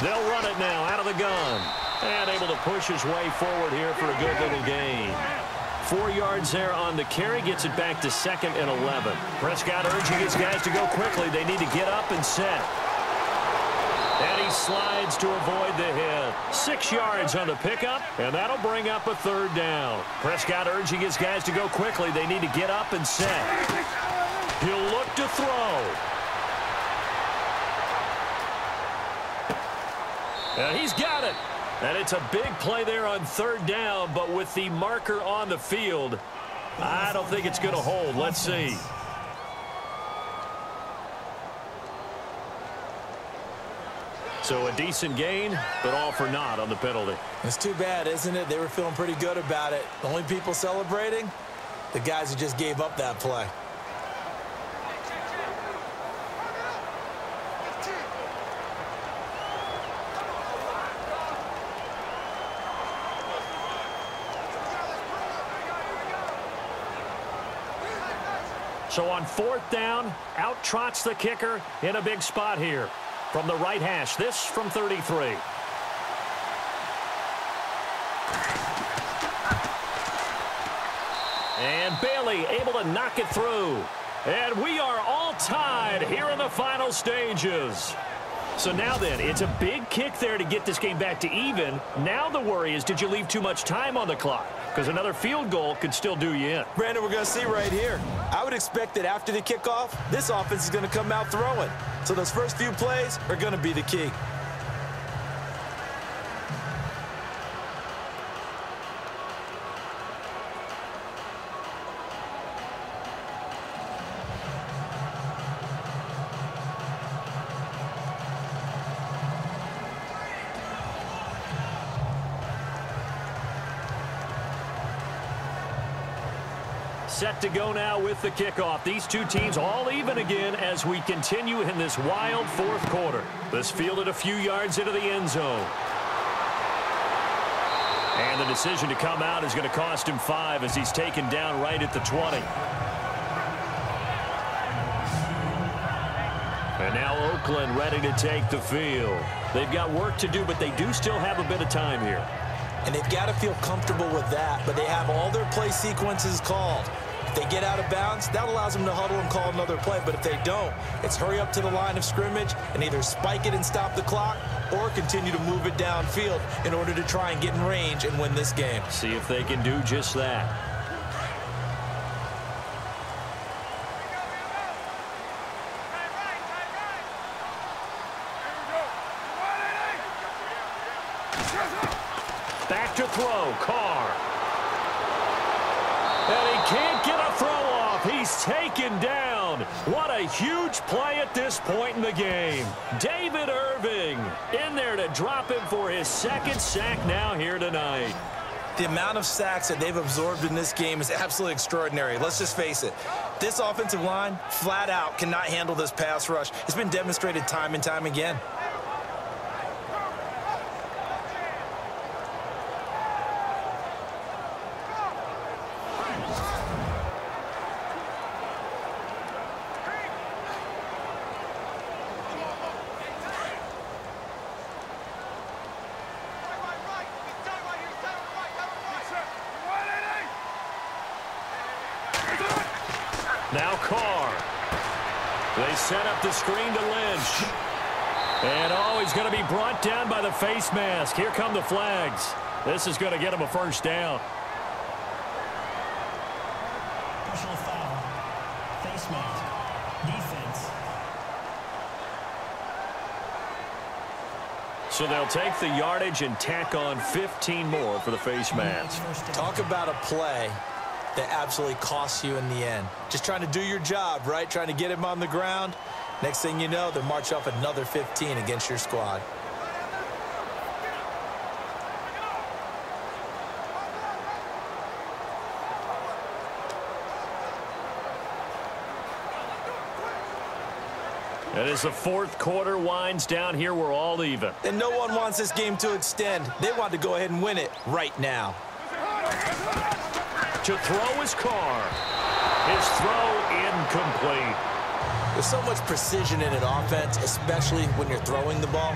They'll run it now out of the gun. And able to push his way forward here for a good little gain. Four yards there on the carry. Gets it back to second and 11. Prescott urging his guys to go quickly. They need to get up and set. And he slides to avoid the hit. Six yards on the pickup, and that'll bring up a third down. Prescott urging his guys to go quickly. They need to get up and set. He'll look to throw. And he's got it. And it's a big play there on third down, but with the marker on the field, I don't think it's going to hold. Let's see. So a decent gain, but all for naught on the penalty. It's too bad, isn't it? They were feeling pretty good about it. The only people celebrating? The guys who just gave up that play. So on fourth down, out trots the kicker in a big spot here. From the right hash, this from 33. And Bailey able to knock it through. And we are all tied here in the final stages. So now then, it's a big kick there to get this game back to even. Now the worry is, did you leave too much time on the clock? Because another field goal could still do you in. Brandon, we're going to see right here. I would expect that after the kickoff, this offense is going to come out throwing. So those first few plays are going to be the key. To go now with the kickoff. These two teams all even again as we continue in this wild fourth quarter. This fielded a few yards into the end zone. And the decision to come out is going to cost him five as he's taken down right at the 20. And now Oakland ready to take the field. They've got work to do, but they do still have a bit of time here. And they've got to feel comfortable with that, but they have all their play sequences called. If they get out of bounds, that allows them to huddle and call another play. But if they don't, it's hurry up to the line of scrimmage and either spike it and stop the clock or continue to move it downfield in order to try and get in range and win this game. See if they can do just that. Back to throw, Carr. Can't get a throw off. He's taken down. What a huge play at this point in the game. David Irving in there to drop him for his second sack now here tonight. The amount of sacks that they've absorbed in this game is absolutely extraordinary. Let's just face it. This offensive line, flat out, cannot handle this pass rush. It's been demonstrated time and time again. Now Carr. They set up the screen to Lynch. And oh, he's going to be brought down by the face mask. Here come the flags. This is going to get him a first down. Personal foul. Face mask. Defense. So they'll take the yardage and tack on 15 more for the face mask. Talk about a play that absolutely costs you in the end. Just trying to do your job, right? Trying to get him on the ground. Next thing you know, they march off another 15 against your squad. And as the fourth quarter winds down here, we're all even. And no one wants this game to extend. They want to go ahead and win it right now. To throw his Carr. His throw incomplete. There's so much precision in an offense, especially when you're throwing the ball.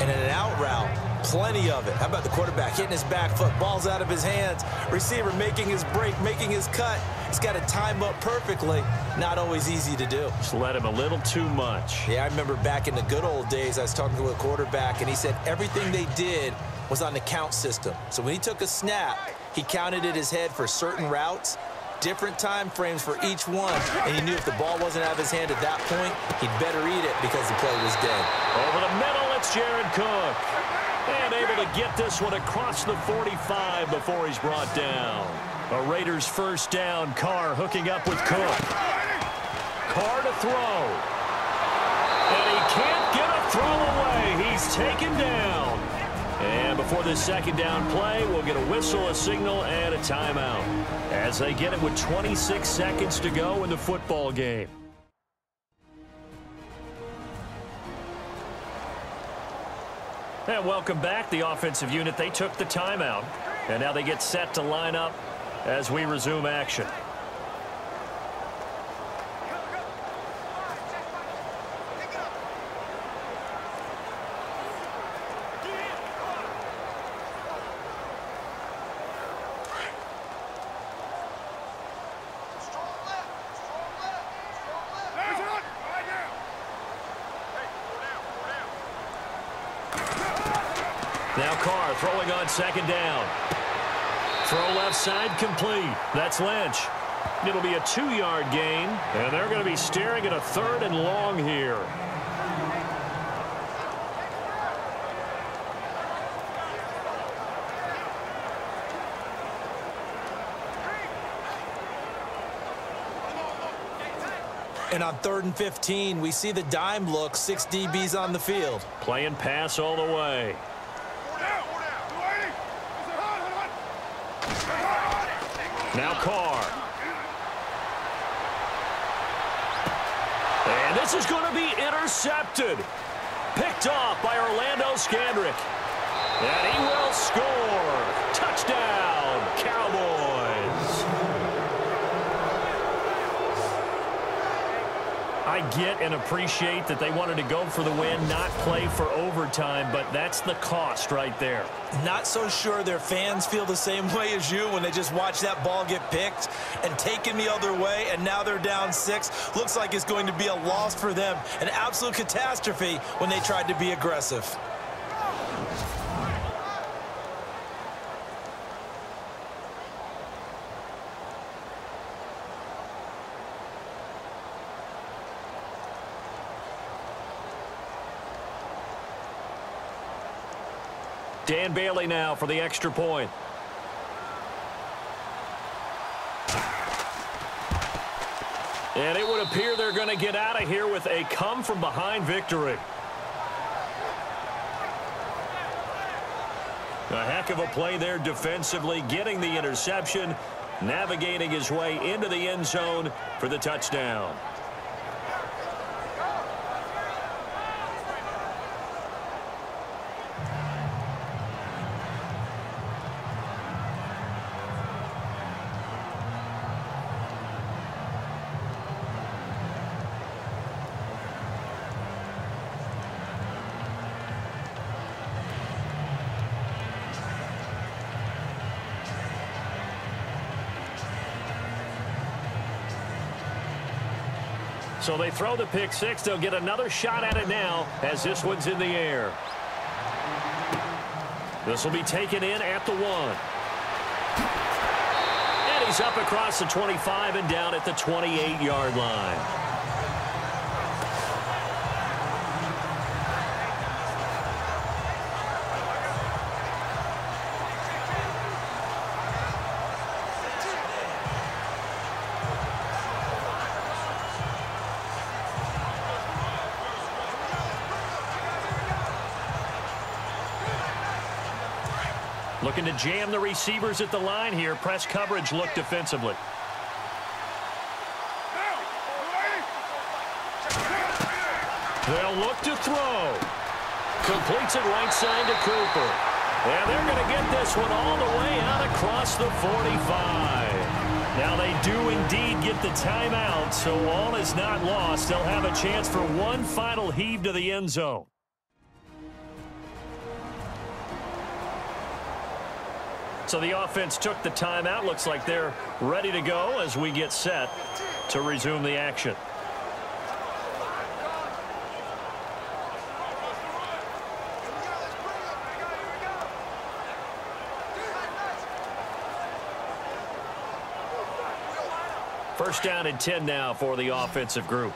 And in an out route, plenty of it. How about the quarterback hitting his back foot, balls out of his hands, receiver making his break, making his cut. He's got to time up perfectly. Not always easy to do. Just let him a little too much. Yeah, I remember back in the good old days, I was talking to a quarterback, and he said everything they did was on the count system. So when he took a snap, he counted in his head for certain routes, different time frames for each one, and he knew if the ball wasn't out of his hand at that point, he'd better eat it because the play was dead. Over the middle, it's Jared Cook. And able to get this one across the 45 before he's brought down. A Raiders first down. Carr hooking up with Cook. Carr to throw. And he can't get a throw away. He's taken down. And before this second down play, we'll get a whistle, a signal, and a timeout. As they get it with 26 seconds to go in the football game. And welcome back, the offensive unit. They took the timeout, and now they get set to line up as we resume action. Now Carr throwing on second down. Throw left side complete. That's Lynch. It'll be a two-yard gain, and they're going to be staring at a third and long here. And on third and 15, we see the dime look, six DBs on the field. Playing pass all the way. Now Carr. And this is going to be intercepted. Picked off by Orlando Scandrick. And he will score. Touchdown, Cowboys. I get and appreciate that they wanted to go for the win, not play for overtime, but that's the cost right there. Not so sure their fans feel the same way as you when they just watch that ball get picked and taken the other way, and now they're down six. Looks like it's going to be a loss for them. An absolute catastrophe when they tried to be aggressive. Dan Bailey now for the extra point. And it would appear they're going to get out of here with a come-from-behind victory. A heck of a play there defensively, getting the interception, navigating his way into the end zone for the touchdown. So they throw the pick six. They'll get another shot at it now as this one's in the air. This will be taken in at the one. And he's up across the 25 and down at the 28-yard line. Jam the receivers at the line here. Press coverage look defensively. They'll look to throw. Completes it right side to Cooper. And they're going to get this one all the way out across the 45. Now they do indeed get the timeout, so all is not lost. They'll have a chance for one final heave to the end zone. So the offense took the timeout. Looks like they're ready to go as we get set to resume the action. First down and 10 now for the offensive group.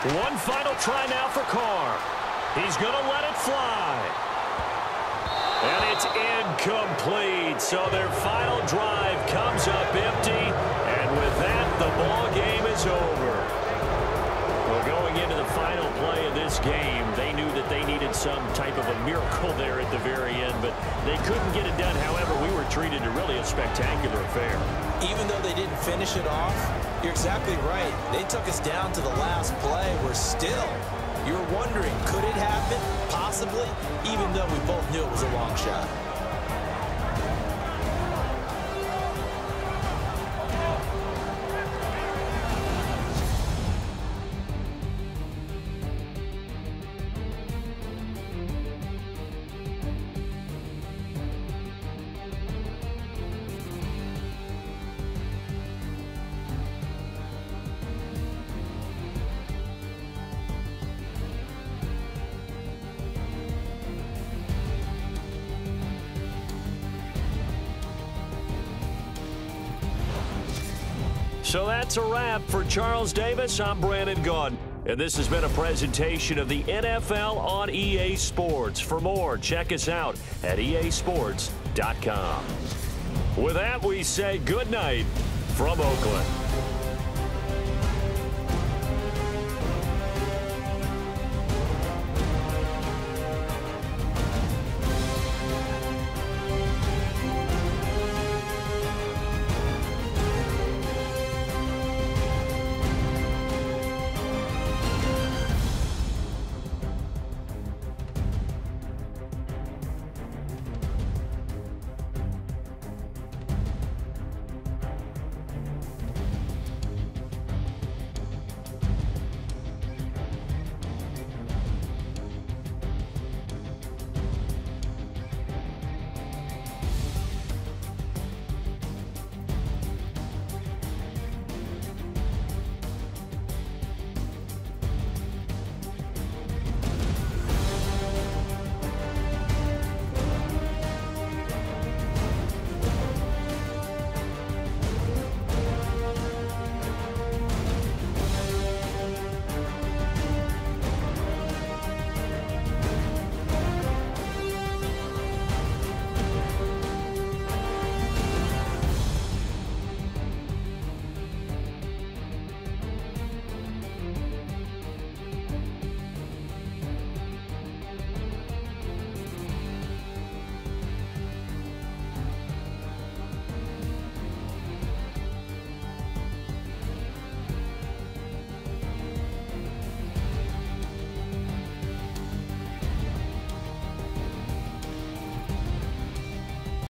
One final try now for Carr. He's going to let it fly. And it's incomplete. So their final drive comes up empty. And with that, the ball game is over. Well, going into the final play of this game, they knew that they needed some type of a miracle there at the very end, but they couldn't get it done. However, we were treated to really a spectacular affair. Even though they didn't finish it off, you're exactly right. They took us down to the last play. We're still, you're wondering, could it happen? Possibly, even though we both knew it was a long shot. Charles Davis. I'm Brandon Gaudin. And this has been a presentation of the NFL on EA Sports. For more, check us out at easports.com. With that, we say good night from Oakland.